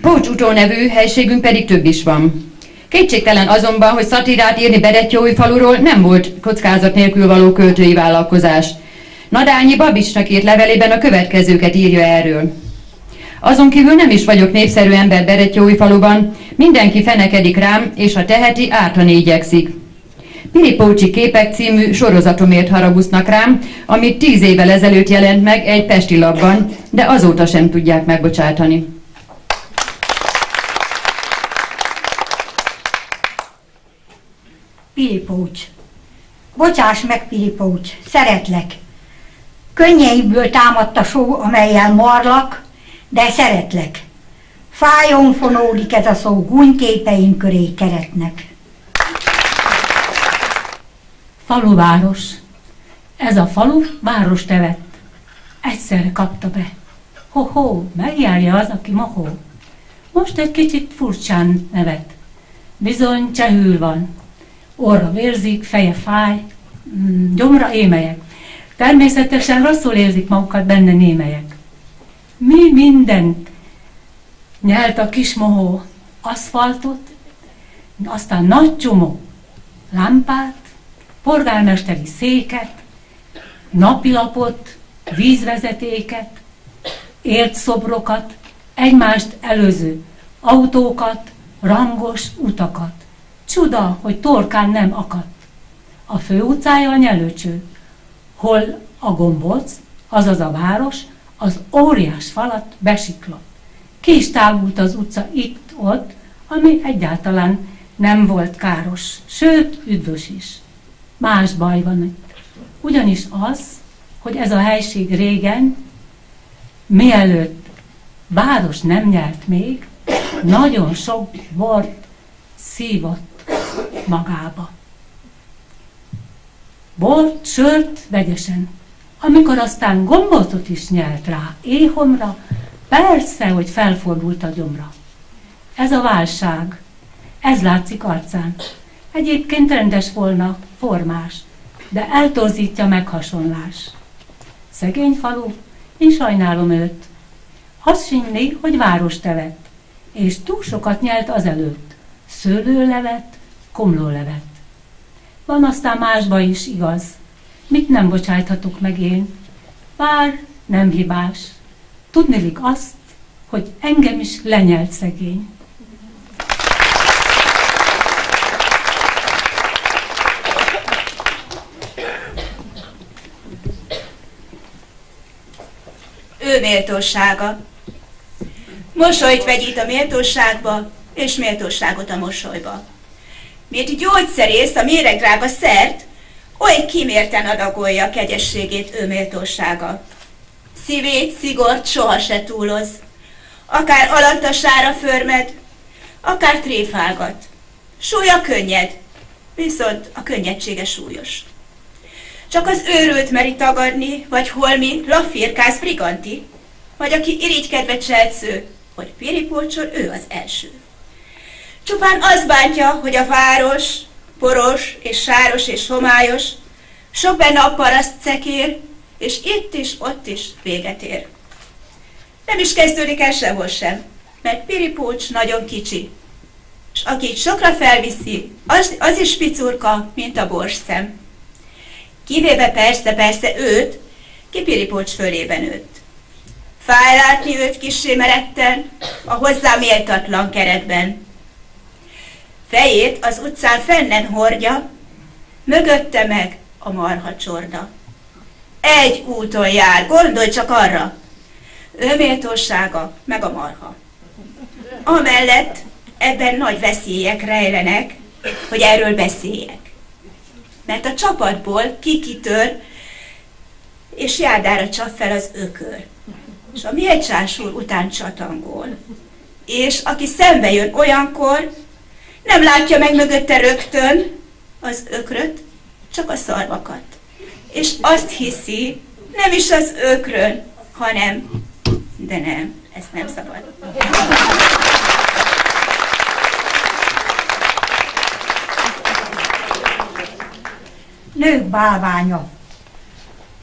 Pócs utó nevű helységünk pedig több is van. Kétségtelen azonban, hogy szatirát írni Berettyói faluról nem volt kockázat nélkül való költői vállalkozás. Nadányi Babicsnak írt levelében a következőket írja erről. Azon kívül nem is vagyok népszerű ember Berettyói faluban, mindenki fenekedik rám, és ha teheti, ártani igyekszik. Piripócsi képek című sorozatomért haragusznak rám, amit tíz évvel ezelőtt jelent meg egy pesti labban, de azóta sem tudják megbocsátani. Piripócs. Bocsáss meg, Piripócs, szeretlek. Könnyeiből támadt a só, amelyel marlak, de szeretlek. Fájon fonódik ez a szó, gúnyképeim köré keretnek. Faluváros. Ez a falu város tevett. Egyszerre kapta be. Ho-ho, megjárja az, aki mohó. Most egy kicsit furcsán nevet. Bizony csehül van. Orra vérzik, feje fáj, mm, gyomra émelyek. Természetesen rosszul érzik magukat benne némelyek. Mi mindent nyelt a kis mohó, aszfaltot, aztán nagy csomó lámpát, polgármesteri széket, napilapot, vízvezetéket, ért szobrokat, egymást előző autókat, rangos utakat. Csuda, hogy torkán nem akadt. A fő utcája a nyelőcső, hol a gombolc, azaz a város, az óriás falat besiklott. Ki is tágult az utca itt-ott, ami egyáltalán nem volt káros, sőt, üdvös is. Más baj van itt. Ugyanis az, hogy ez a helység régen, mielőtt város nem nyert még, nagyon sok bort szívott magába. Bort, sört vegyesen. Amikor aztán gomboltot is nyelt rá éhomra, persze, hogy felfordult a gyomra. Ez a válság, ez látszik arcán. Egyébként rendes volna, formás, de eltorzítja meghasonlás. Szegény falu, én sajnálom őt. Azt sinni, hogy város tevett, és túl sokat nyelt azelőtt. Szőlőlevet, komlólevet van aztán másba is igaz. Mit nem bocsájthatok meg én? Bár nem hibás. Tudnélik azt, hogy engem is lenyelt szegény. Ő méltósága. Mosolyt vegyít a méltóságba, és méltóságot a mosolyba. Miért gyógyszerész a méregdrága szert, oly kimérten adagolja kegyességét ő méltósága. Szívét, szigort soha se túloz, akár alattasára förmed, akár tréfálgat. Súlya könnyed, viszont a könnyedsége súlyos. Csak az őrült meri tagadni, vagy holmi laffirkász briganti, vagy aki irigykedve cselsző, hogy Piripolcsor ő az első. Csupán az bántja, hogy a város poros és sáros és homályos, sok benne a paraszt cekér, és itt is, ott is véget ér. Nem is kezdődik el sehol sem, mert Piripócs nagyon kicsi, és akit sokra felviszi, az, az is picurka, mint a borszem. Kivéve persze-persze őt, ki Piripócs fölében nőtt. Fáj látni őt kissé meretten, a hozzá méltatlan keretben. Fejét az utcán fennen hordja, mögötte meg a marha csorda. Egy úton jár, gondolj csak arra, ő meg a marha. Amellett ebben nagy veszélyek rejlenek, hogy erről beszéljek. Mert a csapatból kikitör, és járdára csap fel az ökör. És a Mélcsás úr után csatangol. És aki szembe jön olyankor, nem látja meg mögötte rögtön az ökröt, csak a szarvakat. És azt hiszi, nem is az ökrön, hanem, de nem, ezt nem szabad. Nők bálványa.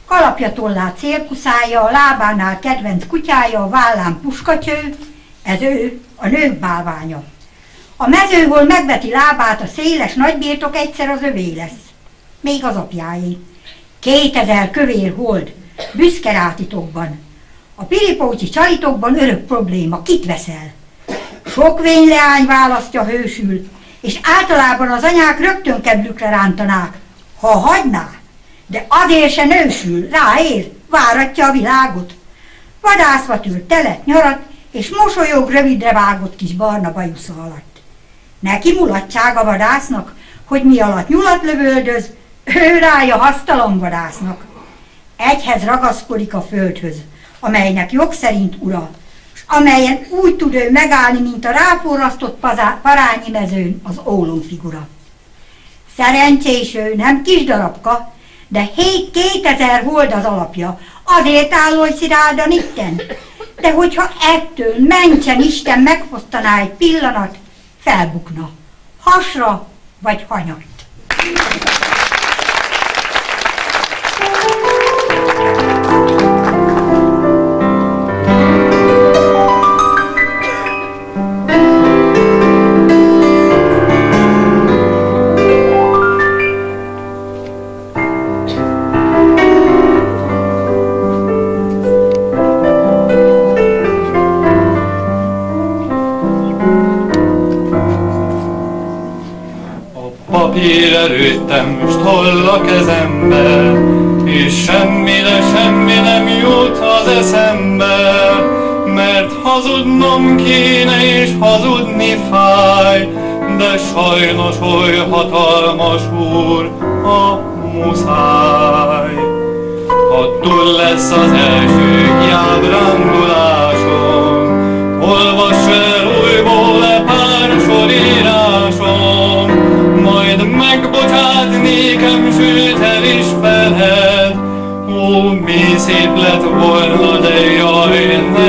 Kalapja tollát célkuszája, a lábánál kedvenc kutyája, a vállán puskacső, ez ő, a nők bálványa. A mezőhol megveti lábát a széles nagybirtok egyszer az övé lesz. Még az apjáé. Kétezer kövér hold, büszke rátitokban. A piripócsi csalitokban örök probléma, kit veszel? Sok vényleány választja hősül, és általában az anyák rögtön kedvükre rántanák, ha hagyná. De azért se nősül, ráér, váratja a világot. Vadászva tűr telet, nyarat, és mosolyog rövidre vágott kis barna bajusza alatt. Neki mulatság a vadásznak, hogy mi alatt nyulat lövöldöz, ő rája hasztalan vadásznak. Egyhez ragaszkodik a földhöz, amelynek jog szerint ura, és amelyen úgy tud ő megállni, mint a ráforrasztott parányi mezőn az ólomfigura. Szerencsés ő, nem kis darabka, de hét kétezer hold az alapja, azért áll oly sziráldan itten. De hogyha ettől mentsen Isten megfosztaná egy pillanat, felbukna. Hasra vagy hanyat. Most hol a kezembe, és semmire semmi nem jut az eszembe, mert hazudnom kéne és hazudni fáj, de sajnos oly hatalmas úr a muszáj. Ha túl lesz az első kiábrándulásom, olvass el nékem, sőt el is feled. Ó, mi szép lett volna, de jaj, nem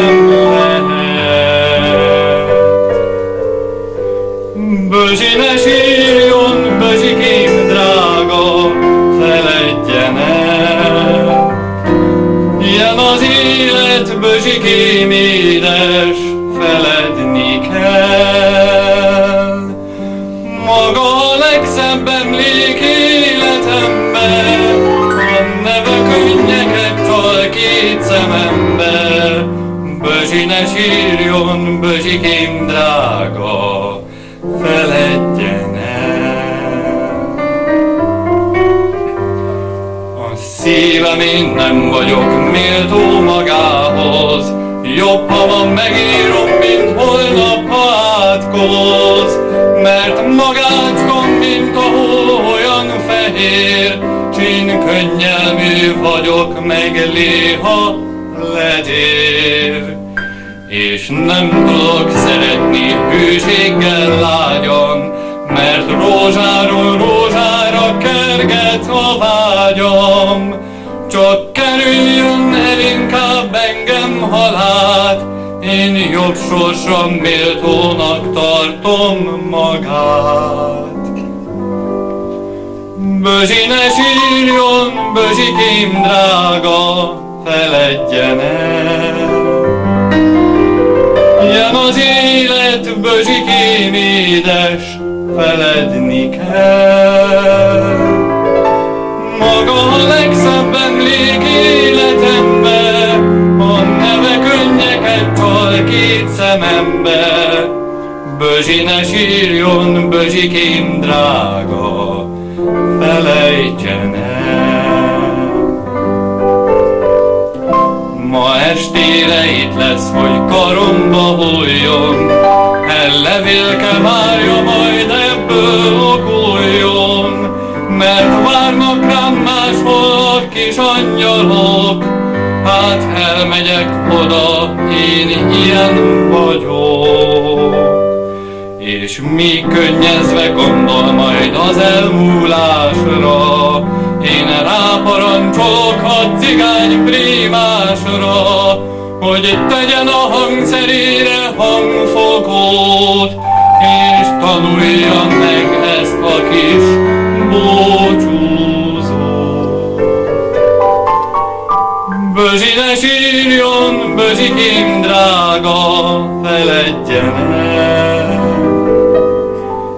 sírjon, Bözsikém drága, feledjen el. A szív szívem én nem vagyok méltó magához. Jobb, ha ma megírom, mint holnap, átkoz. Mert magáckom, mint a hó, olyan fehér, Csin könnyelmű vagyok, meg léha ledér. És nem tudok szeretni hűséggel lágyan, mert rózsáról rózsára kerget a vágyam. Csak kerüljön el inkább engem halát, én jobb sorsra méltónak tartom magát. Bözsi ne sírjon, bözsikém drága, feledjen el. Ilyen az élet, bözsikém édes, feledni kell. Maga a legszebb emlék életembe, a neve könnyeket csal két szemembe. Bözsi ne sírjon, bözsikém drága, felejtsen el. Estére itt lesz, hogy karomba hulljon, Ellevélke várja, majd ebből okuljon, Mert várnak rám máshol a kis angyalok, Hát elmegyek oda, én ilyen vagyok. És mi könnyezve gondol majd az elmúlásra, Én ráparancsolok a cigány prímásra, Hogy tegyen a hangszerére hangfogót, És tanulja meg ezt a kis búcsúzót. Bözsi ne sírjon, bözsikém drága, feledjen el.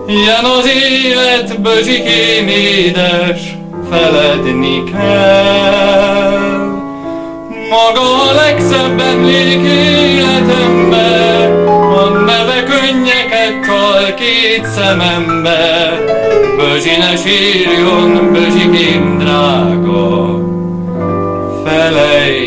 Ilyen az élet, bözsikém édes, feledni kell. Maga a legszebb emlék életembe, a neve könnyeket csal két szemembe. Bözsi ne sírjon, bözsikém drága, felejtsen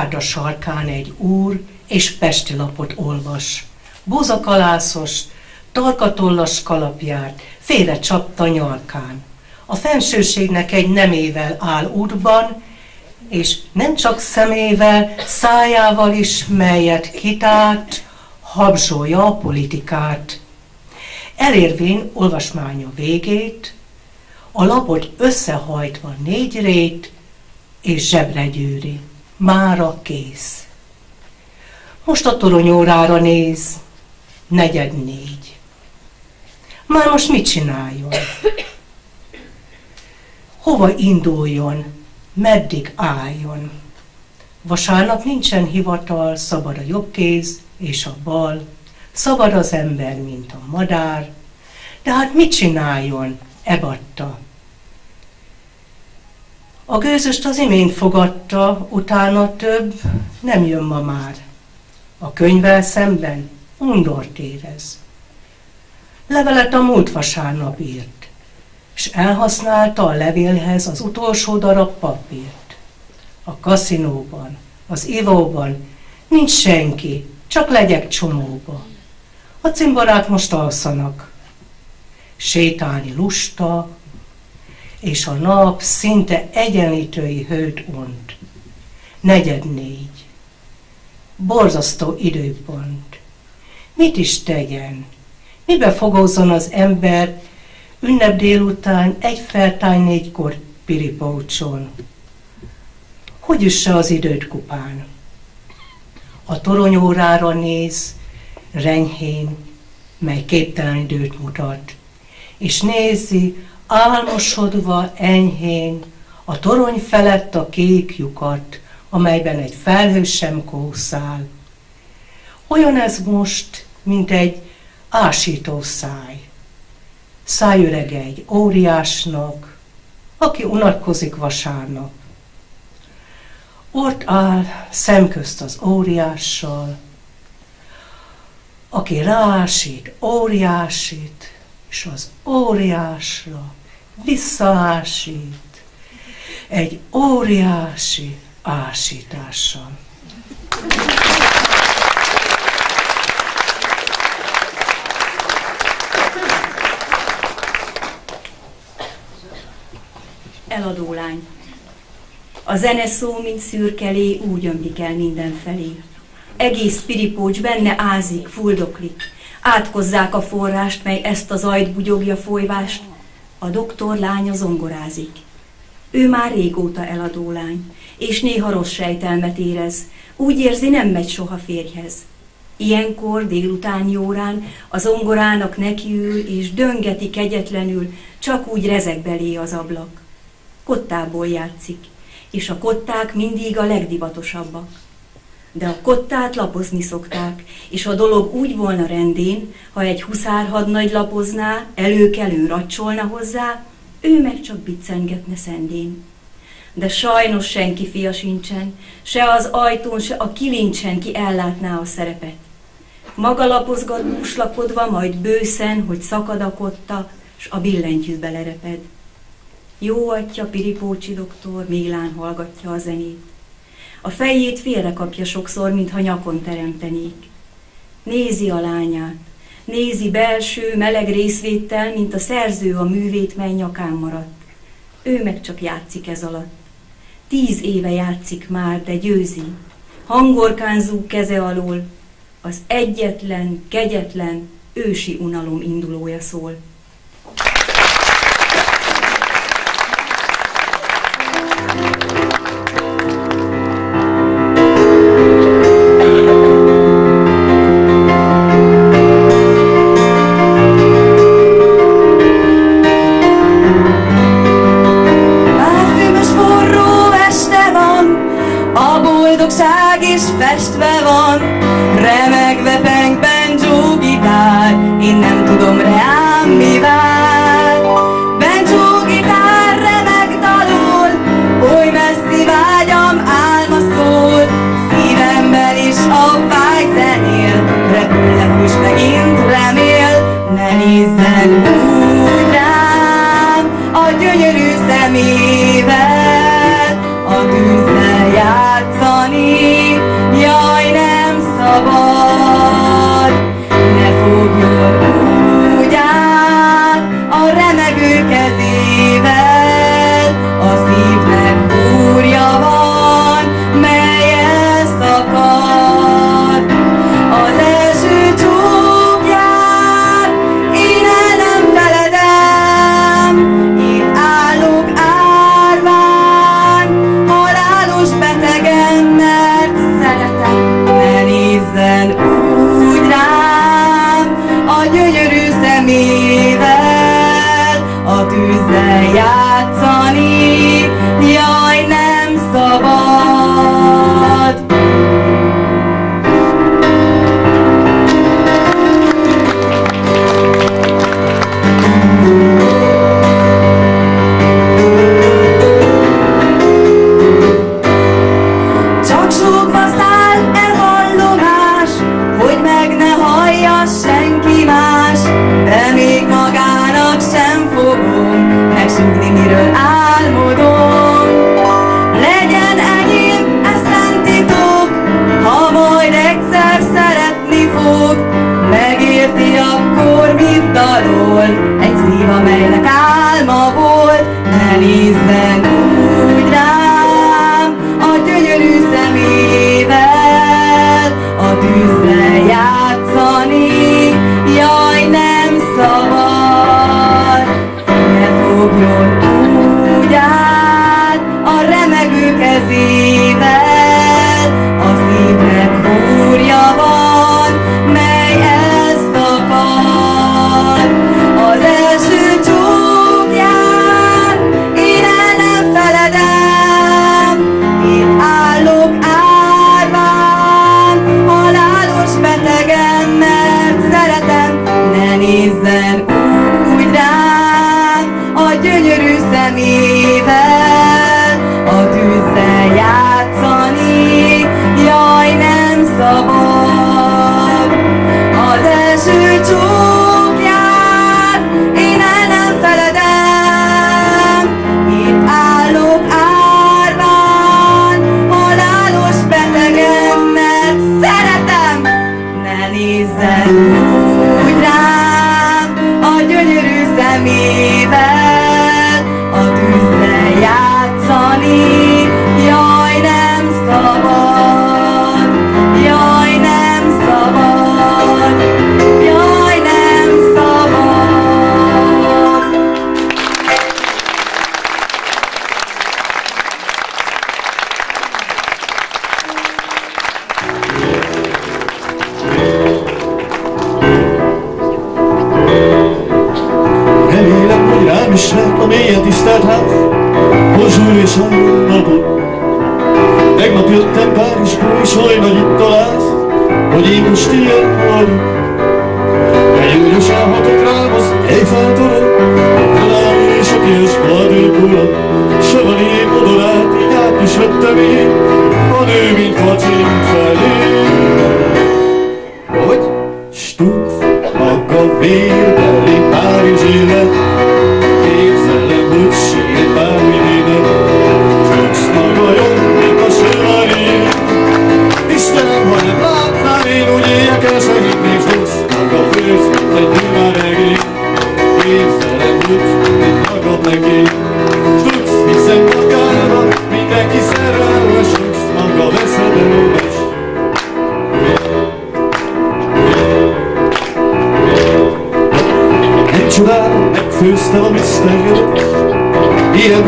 járda sarkán egy úr, és pesti lapot olvas. Búzakalászos, tarkatollas kalapját, félre csapta nyalkán. A fensőségnek egy nemével áll útban, és nem csak szemével, szájával is, melyet kitárt, habzsolja a politikát. Elérvén olvasmánya végét, a lapot összehajtva négy rét, és zsebre gyűri. Mára kész. Most a toronyórára néz, negyed négy. Már most mit csináljon? Hova induljon? Meddig álljon? Vasárnap nincsen hivatal, szabad a jobb kéz és a bal, szabad az ember, mint a madár, de hát mit csináljon? Ebatta. A gőzöst az imént fogadta, utána több nem jön ma már. A könyvvel szemben undort érez. Levelet a múlt vasárnap írt, és elhasználta a levélhez az utolsó darab papírt. A kaszinóban, az ivóban nincs senki, csak legyek csomóba. A cimborák most alszanak. Sétálni lusta, és a nap szinte egyenlítői hőt ont. Negyed négy. Borzasztó időpont. Mit is tegyen? Mibe fogózzon az ember ünnep délután egy feltány négykor piripócson? Hogy üsse az időt kupán? A toronyórára néz, renyhén, mely képtelen időt mutat, és nézi álmosodva enyhén, a torony felett a kék lyukat, amelyben egy felhő sem kószál. Olyan ez most, mint egy ásító száj. Szájürege egy óriásnak, aki unatkozik vasárnap. Ott áll szemközt az óriással, aki rásít, óriásít, és az óriásra visszaásít egy óriási ásítással. Eladó lány. A zene szó, mint szürkelé, úgy ömlik el mindenfelé. Egész piripócs benne ázik, fuldoklik. Átkozzák a forrást, mely ezt az ajt bugyogja folyvást. A doktor lánya zongorázik. Ő már régóta eladó lány, és néha rossz sejtelmet érez. Úgy érzi, nem megy soha férjhez. Ilyenkor délutáni órán az zongorának nekiül, és döngeti kegyetlenül, csak úgy rezeg belé az ablak. Kottából játszik, és a kották mindig a legdivatosabbak. De a kottát lapozni szokták, és a dolog úgy volna rendén, ha egy huszárhadnagy lapozná, előkelő racsolna hozzá, ő meg csak biccengetne szendén. De sajnos senki fia sincsen, se az ajtón, se a kilincsen, ki ellátná a szerepet. Maga lapozgat búslakodva, majd bőszen, hogy szakad a s a billentyű belereped. Jó atya, Piripócsi doktor, Mélán hallgatja a zenét. A fejét félre kapja sokszor, mintha nyakon teremtenék. Nézi a lányát, nézi belső, meleg részvéttel, mint a szerző a művét, mely nyakán maradt. Ő meg csak játszik ez alatt. Tíz éve játszik már, de győzi. Hangorkánzó keze alól az egyetlen, kegyetlen, ősi unalom indulója szól.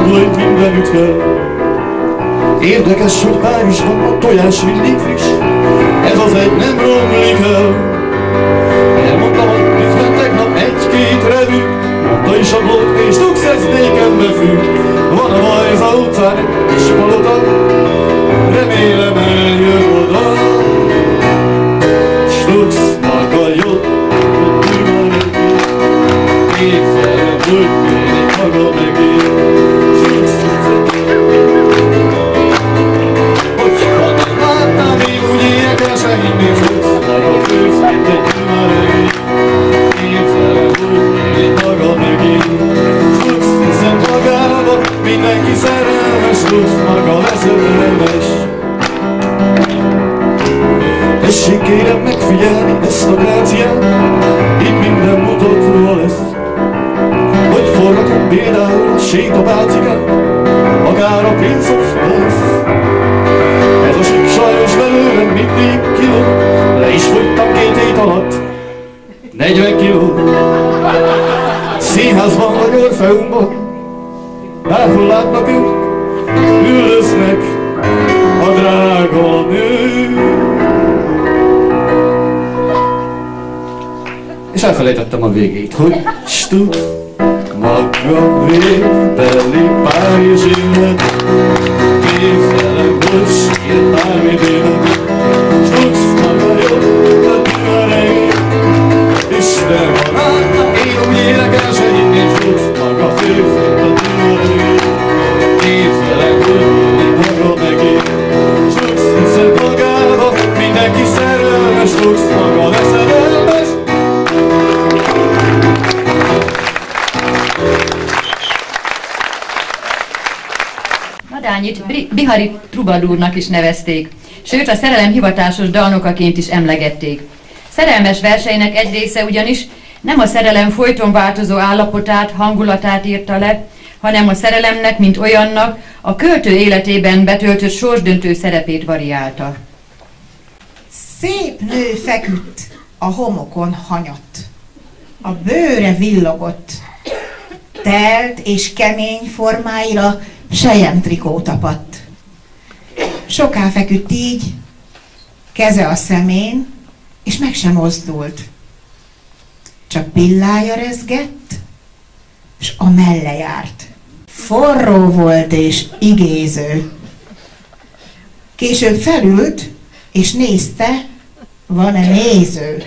Volt mindenütt kell. Érdekes, hogy Párizsban a tojás mindig friss, ez az egy nem romlik el. Elmondtam, hogy bizony tegnap egy-két revű, mondta is a bolt, és tudsz ez nékem befügg. Van a Vajza utcán egy kis palota, remélem eljön mindenki szerelmes, Stux maga veszedelmes. Tessék kérem megfigyelni ezt a gráciát, itt minden mutatva lesz. Hogy forgatom például a sétabálcikát, akár a Prince of Perth. Ez a sik sajnos belőlem mindig kiló, le is fogytam két hét alatt, 40 kiló. Színházban vagy Orfeumban, bárhol látnak ők, üldöznek a drága nő. És elfelejtettem a végét, hogy stut maga vételi Párizs élet. Képzelem, hogy sír bármi Bihari Trubadúrnak is nevezték, sőt a szerelem hivatásos dalnokaként is emlegették. Szerelmes verseinek egy része ugyanis nem a szerelem folyton változó állapotát, hangulatát írta le, hanem a szerelemnek, mint olyannak, a költő életében betöltött sorsdöntő szerepét variálta. Szép nő feküdt a homokon hanyatt. A bőre villogott. Telt és kemény formáira sejem trikó tapadt. Soká feküdt így, keze a szemén, és meg sem mozdult. Csak pillája rezgett, és a melle járt. Forró volt és igéző. Később felült, és nézte, van-e néző.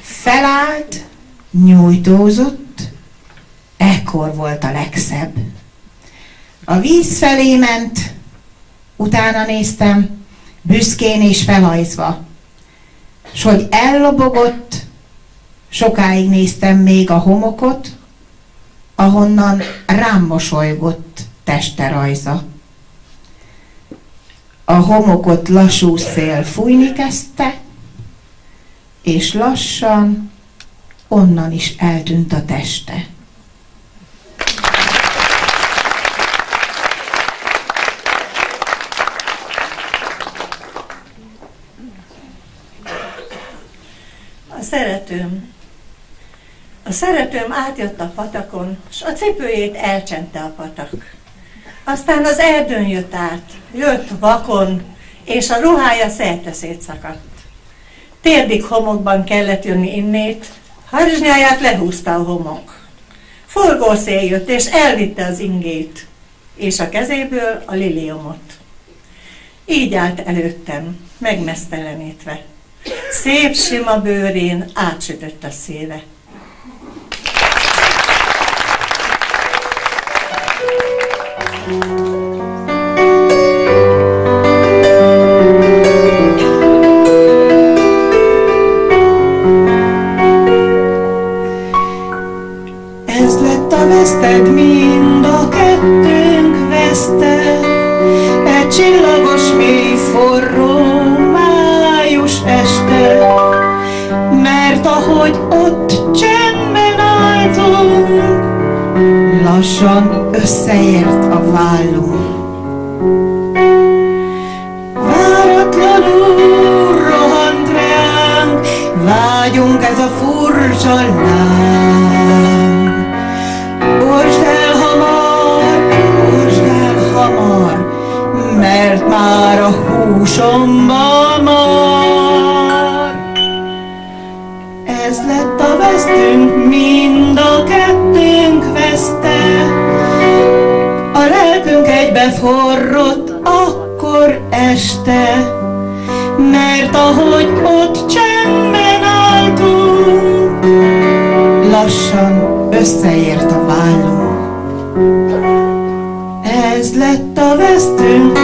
Felállt, nyújtózott, ekkor volt a legszebb. A víz felé ment, utána néztem, büszkén és felhajzva. S hogy ellobogott, sokáig néztem még a homokot, ahonnan rám mosolygott teste rajza. A homokot lassú szél fújni kezdte, és lassan onnan is eltűnt a teste. A szeretőm. A szeretőm átjött a patakon, s a cipőjét elcsente a patak. Aztán az erdőn jött át, jött vakon, és a ruhája szerte szétszakadt. Térdig homokban kellett jönni innét, harzsnyáját lehúzta a homok. Forgó szél jött, és elvitte az ingét, és a kezéből a liliomot. Így állt előttem, megmesztelenítve. Szép sima bőrén átsütött a széle. Ez lassan összeért a vállunk. Váratlanul rohant reánk, vágyunk ez a furcsa láng. Borsd el hamar, borsd el hamar, mert már a húsomba forrott akkor este, mert ahogy ott csendben álltunk, lassan összeért a vállunk. Ez lett a vesztünk,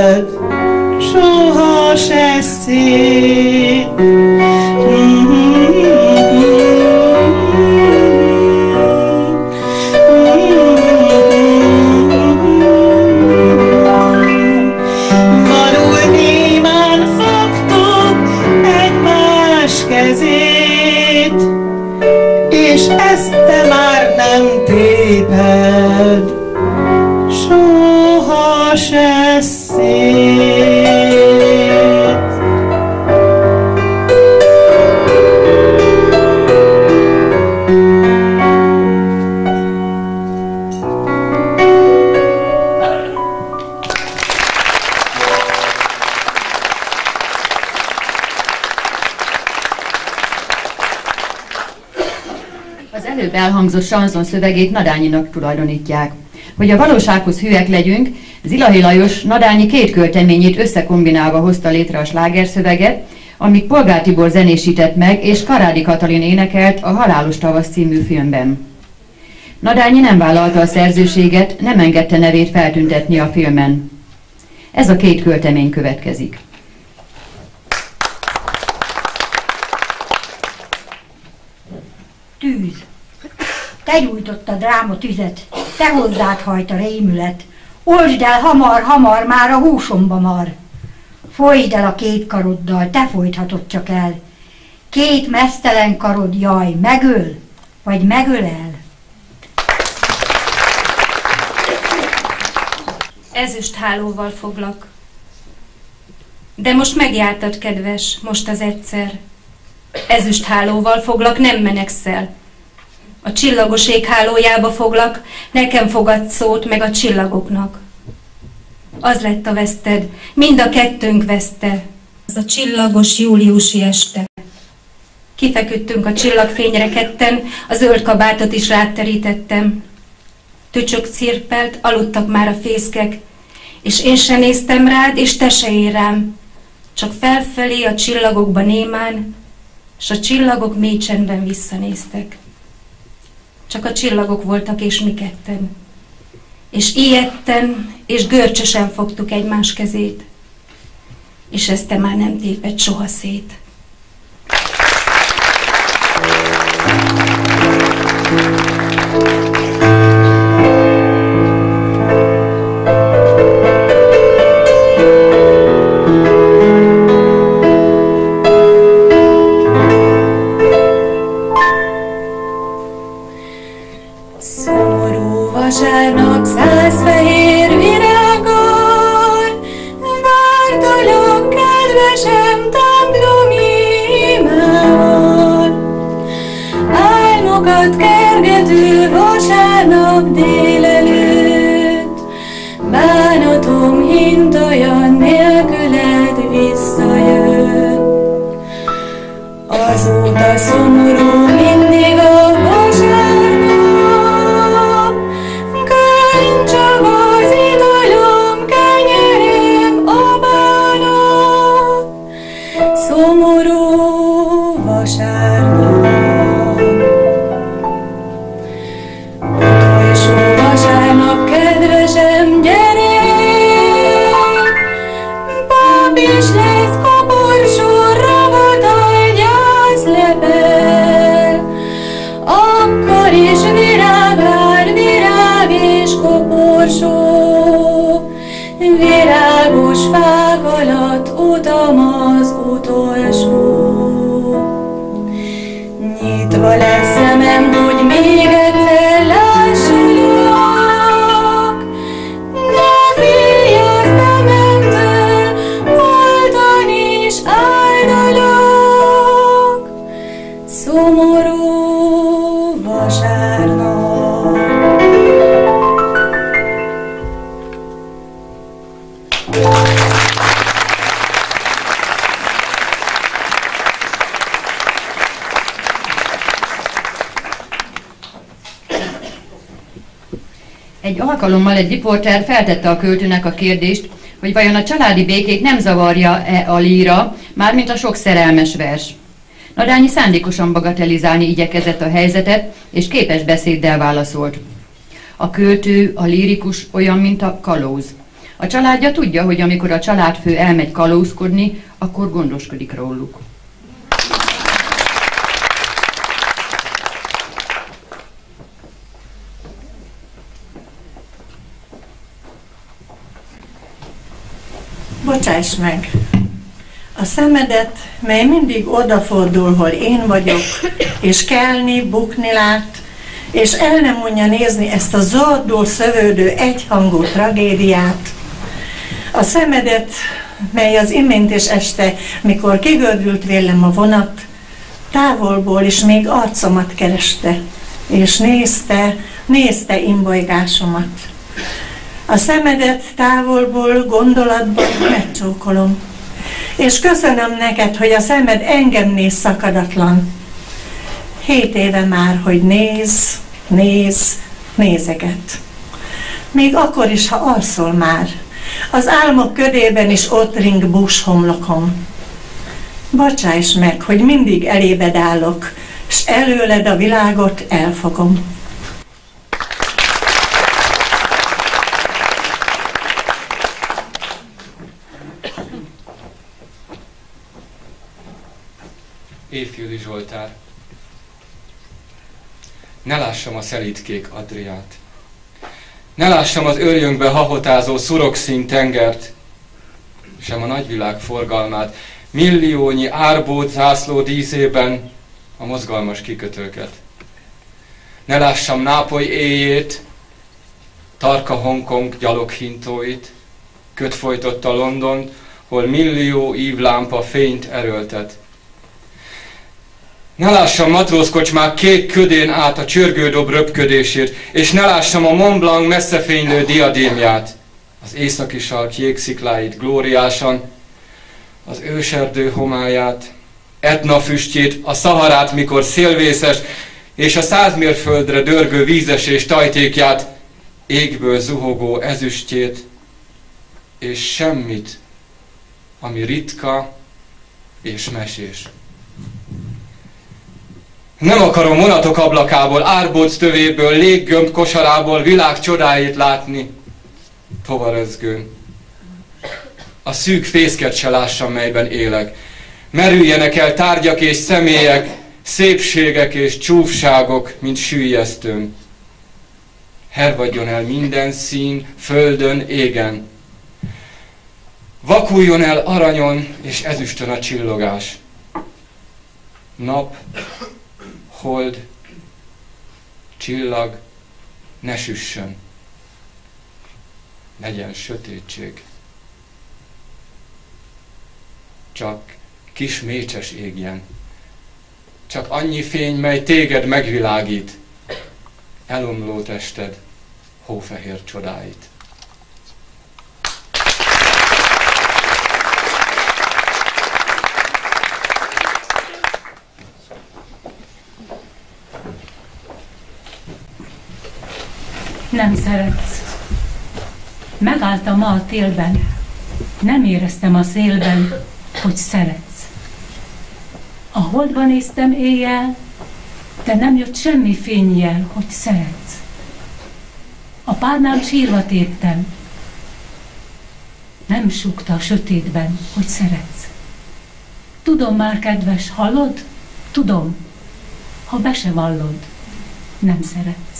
sanzon szövegét Nadányinak tulajdonítják. Hogy a valósághoz hűek legyünk, Zilahi Lajos Nadányi két költeményét összekombinálva hozta létre a slágerszöveget, amit Polgár Tibor zenésített meg, és Karádi Katalin énekelt a Halálos Tavasz című filmben. Nadányi nem vállalta a szerzőséget, nem engedte nevét feltüntetni a filmen. Ez a két költemény következik. Te gyújtott a dráma tüzet, te hozzád hajt a rémület. Olsd el hamar, hamar, már a húsomba mar. Folytsd el a két karoddal, te folythatod csak el. Két mesztelen karod, jaj, megöl, vagy megölel. Ezüst hálóval foglak. De most megjártad, kedves, most az egyszer. Ezüst hálóval foglak, nem menekszel. A csillagos ég hálójába foglak, nekem fogad szót meg a csillagoknak. Az lett a veszted, mind a kettőnk veszte. Az a csillagos júliusi este. Kifeküdtünk a csillagfényre ketten, a zöld kabátot is ráterítettem. Tücsök cirpelt, aludtak már a fészkek, és én se néztem rád, és te se ér csak felfelé a csillagokba némán, s a csillagok mély csendben visszanéztek. Csak a csillagok voltak, és mi ketten. És ilyetten, és görcsösen fogtuk egymás kezét. és ezt te már nem téped soha szét. Egy riporter feltette a költőnek a kérdést, hogy vajon a családi békék nem zavarja-e a líra, mármint a sok szerelmes vers. Nadányi szándékosan bagatelizálni igyekezett a helyzetet, és képes beszéddel válaszolt. A költő, a lírikus olyan, mint a kalóz. A családja tudja, hogy amikor a családfő elmegy kalózkodni, akkor gondoskodik róluk. Bocsáss meg! A szemedet, mely mindig odafordul, hol én vagyok, és kelni, bukni lát, és el nem mondja nézni ezt a zordul szövődő egyhangú tragédiát. A szemedet, mely az imént és este, mikor kigördült vélem a vonat, távolból is még arcomat kereste, és nézte, nézte imbolygásomat. A szemedet távolból gondolatban megcsókolom, és köszönöm neked, hogy a szemed engem néz szakadatlan. Hét éve már, hogy néz, néz, nézeget. Még akkor is, ha alszol már, az álmok ködében is ott ring bús homlokom. Bocsáss meg, hogy mindig elébed állok, s előled a világot elfogom. Évféli Zsoltár. Ne lássam a szelídkék Adriát. Ne lássam az örjönkbe hahotázó szurokszín tengert, sem a nagyvilág forgalmát, milliónyi árbót zászló díszében a mozgalmas kikötőket. Ne lássam Nápoly éjét, tarka Hongkong gyaloghintóit, köt folytotta London, hol millió ívlámpa fényt erőltet. Ne lássam matrózkocsmák kék ködén át a csörgődob röpködését, és ne lássam a Mont Blanc messzefénylő diadémját, az északi sark jégszikláit glóriásan, az őserdő homályát, Etna füstjét, a szaharát, mikor szélvészes, és a százmérföldre dörgő vízesés tajtékját, égből zuhogó ezüstjét, és semmit, ami ritka és mesés. Nem akarom vonatok ablakából, árbóc tövéből, léggömb kosarából világ csodáit látni, tovarözgőn. A a szűk fészket se lássam, melyben élek. Merüljenek el tárgyak és személyek, szépségek és csúfságok, mint sűjesztőn. Hervadjon el minden szín, földön, égen. Vakuljon el aranyon és ezüstön a csillogás. Nap, hold, csillag, ne süssön. Legyen sötétség. Csak kis mécses égjen. Csak annyi fény, mely téged megvilágít. Elomló tested, hófehér csodáit. Nem szeretsz. Megálltam ma a télben. Nem éreztem a szélben, hogy szeretsz. A holdban néztem éjjel, de nem jött semmi fényjel, hogy szeretsz. A párnám sírva téptem. Nem súgta a sötétben, hogy szeretsz. Tudom már, kedves, hallod? Tudom, ha be se vallod, nem szeretsz.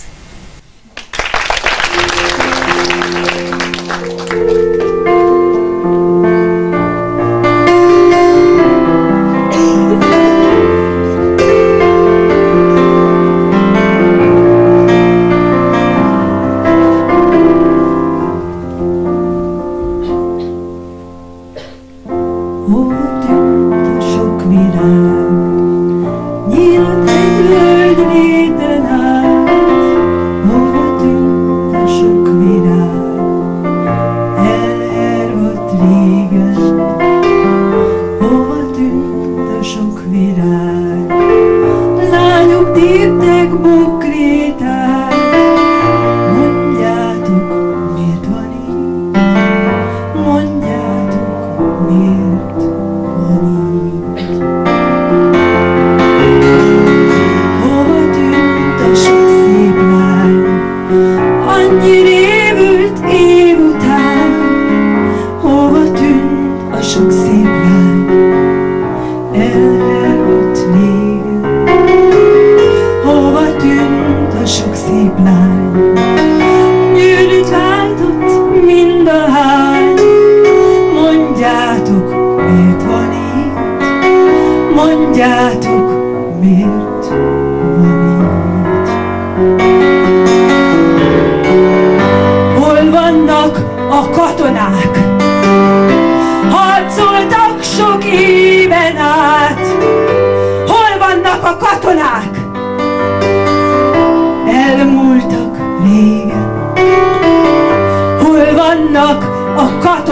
it.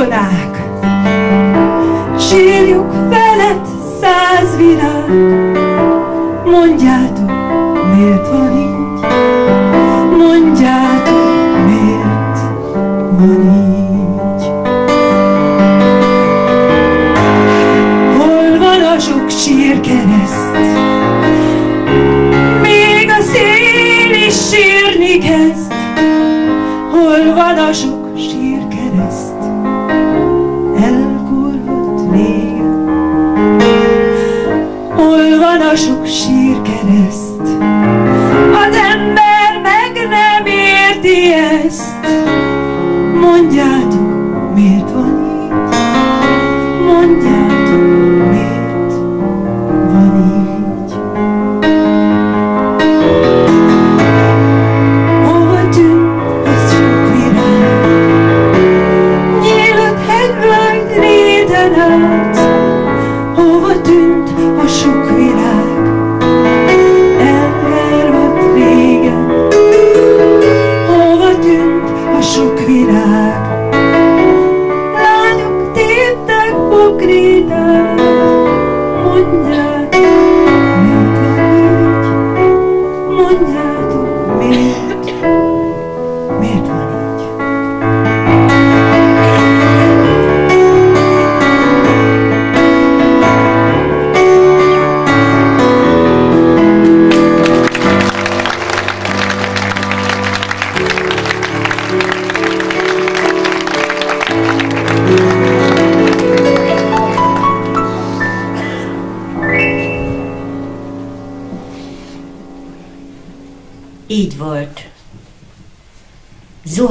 A katonák? Sírjuk felett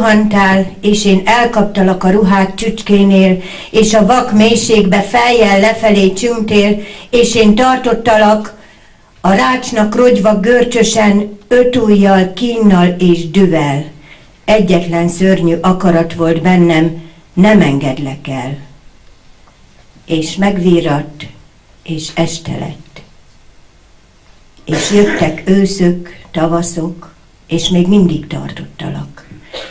Zuhantál, és én elkaptalak a ruhát csücskénél, és a vak mélységbe fejjel lefelé csüngtél, és én tartottalak, a rácsnak rogyva görcsösen, öt ujjal, kínnal és düvel. Egyetlen szörnyű akarat volt bennem, nem engedlek el. És megvíratt, és este lett. És jöttek őszök, tavaszok, és még mindig tartottalak.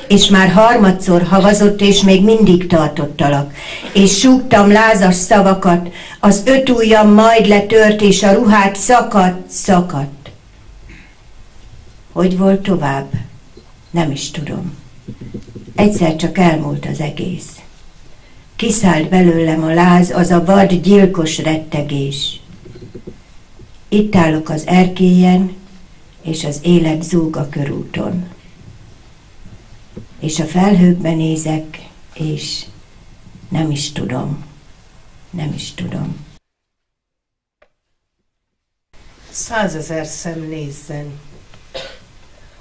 És már harmadszor havazott, és még mindig tartottalak. És súgtam lázas szavakat, az öt ujjam majd letört, és a ruhát szakadt, szakadt. Hogy volt tovább? Nem is tudom. Egyszer csak elmúlt az egész. Kiszállt belőlem a láz, az a vad gyilkos rettegés. Itt állok az erkélyen, és az élet zúg a körúton. És a felhőkbe nézek, és nem is tudom, nem is tudom. Százezer szem nézzen.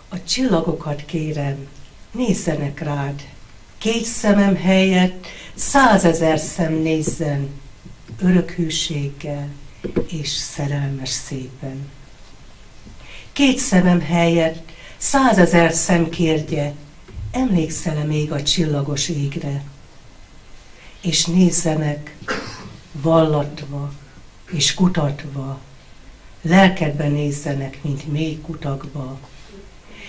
A csillagokat kérem, nézzenek rád. Két szemem helyett százezer szem nézzen, örök hűséggel és szerelmes szépen. Két szemem helyett százezer szem kérgye, emlékszel-e még a csillagos égre? És nézzenek vallatva és kutatva, lelkedben nézzenek, mint mély kutakba,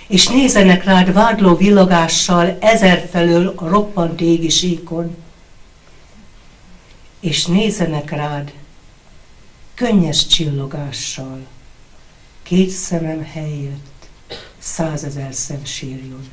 és nézenek rád vádló villagással ezerfelől a roppant égi síkon, és nézenek rád könnyes csillogással, két szemem helyett százezer szem sírjon.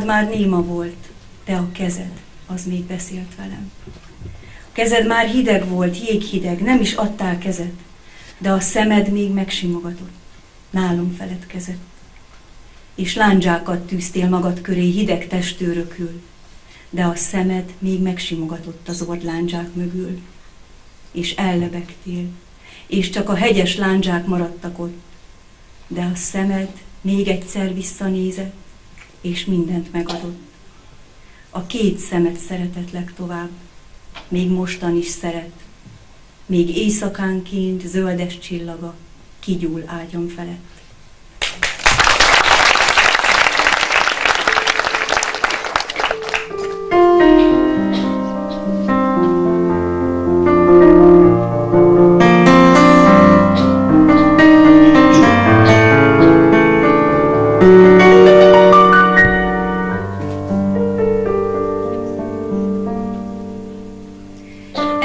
szád már néma volt, de a kezed, az még beszélt velem. A kezed már hideg volt, jéghideg, nem is adtál kezed, de a szemed még megsimogatott, nálom feledkezett. És lándzsákat tűztél magad köré hideg testőrökül, de a szemed még megsimogatott az ord lándzsák mögül. És ellebegtél, és csak a hegyes lándzsák maradtak ott, de a szemed még egyszer visszanézett, és mindent megadott. A két szemet szeretett legtovább, még mostan is szeret, még éjszakánként zöldes csillaga kigyúl ágyam felett.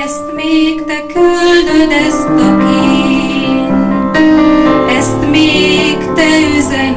ezt még te küldöd, ezt a kényt, ezt még te üzen.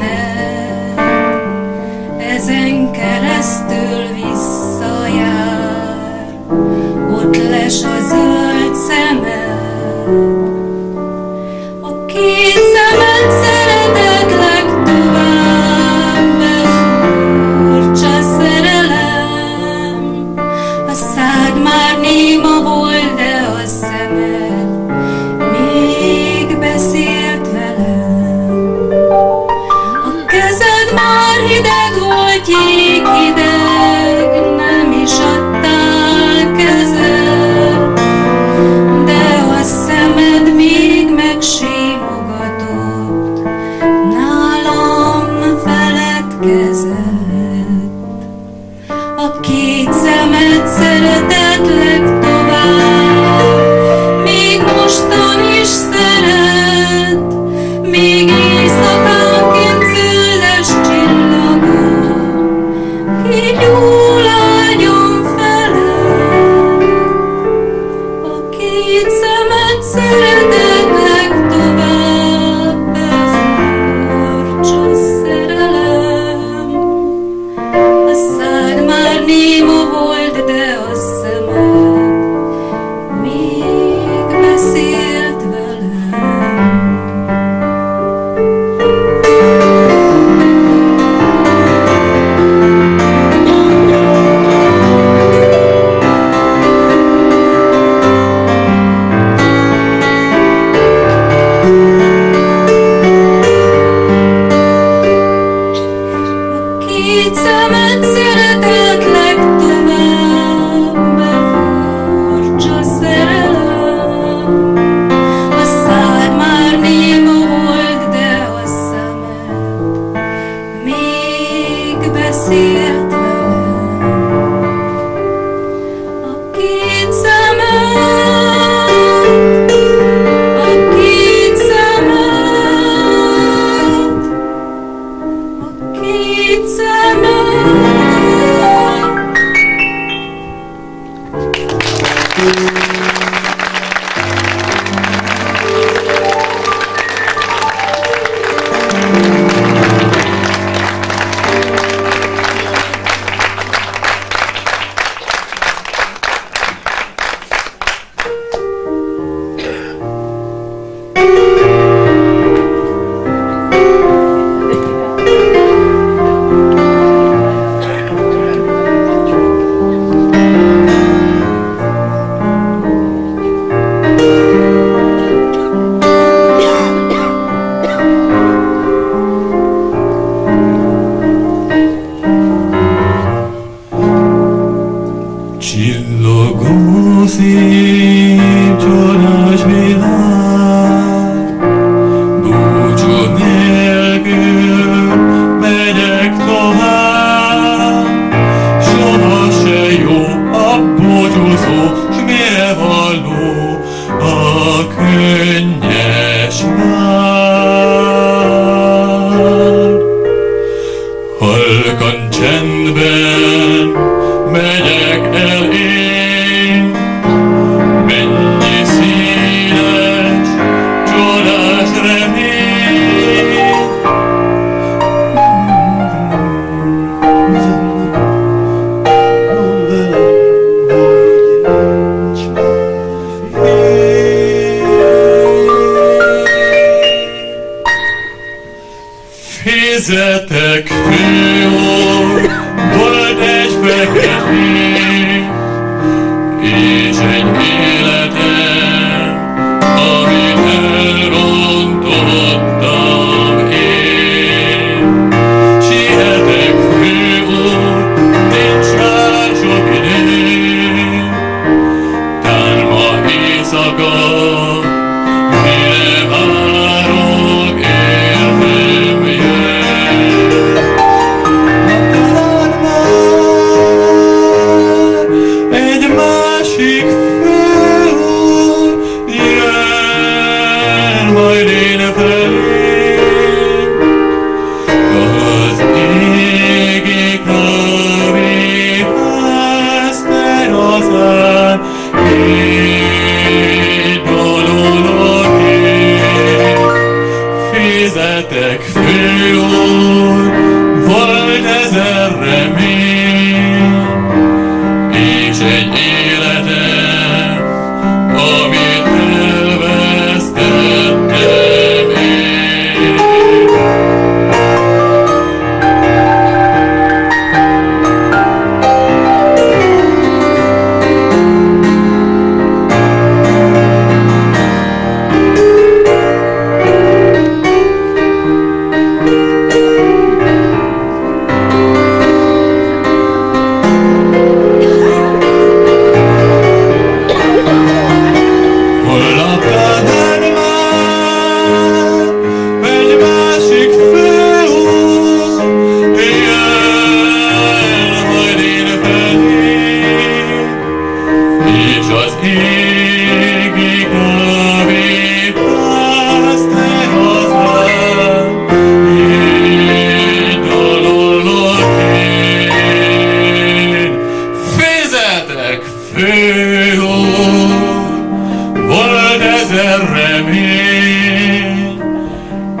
remény,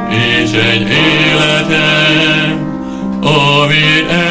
és egy életem, amit el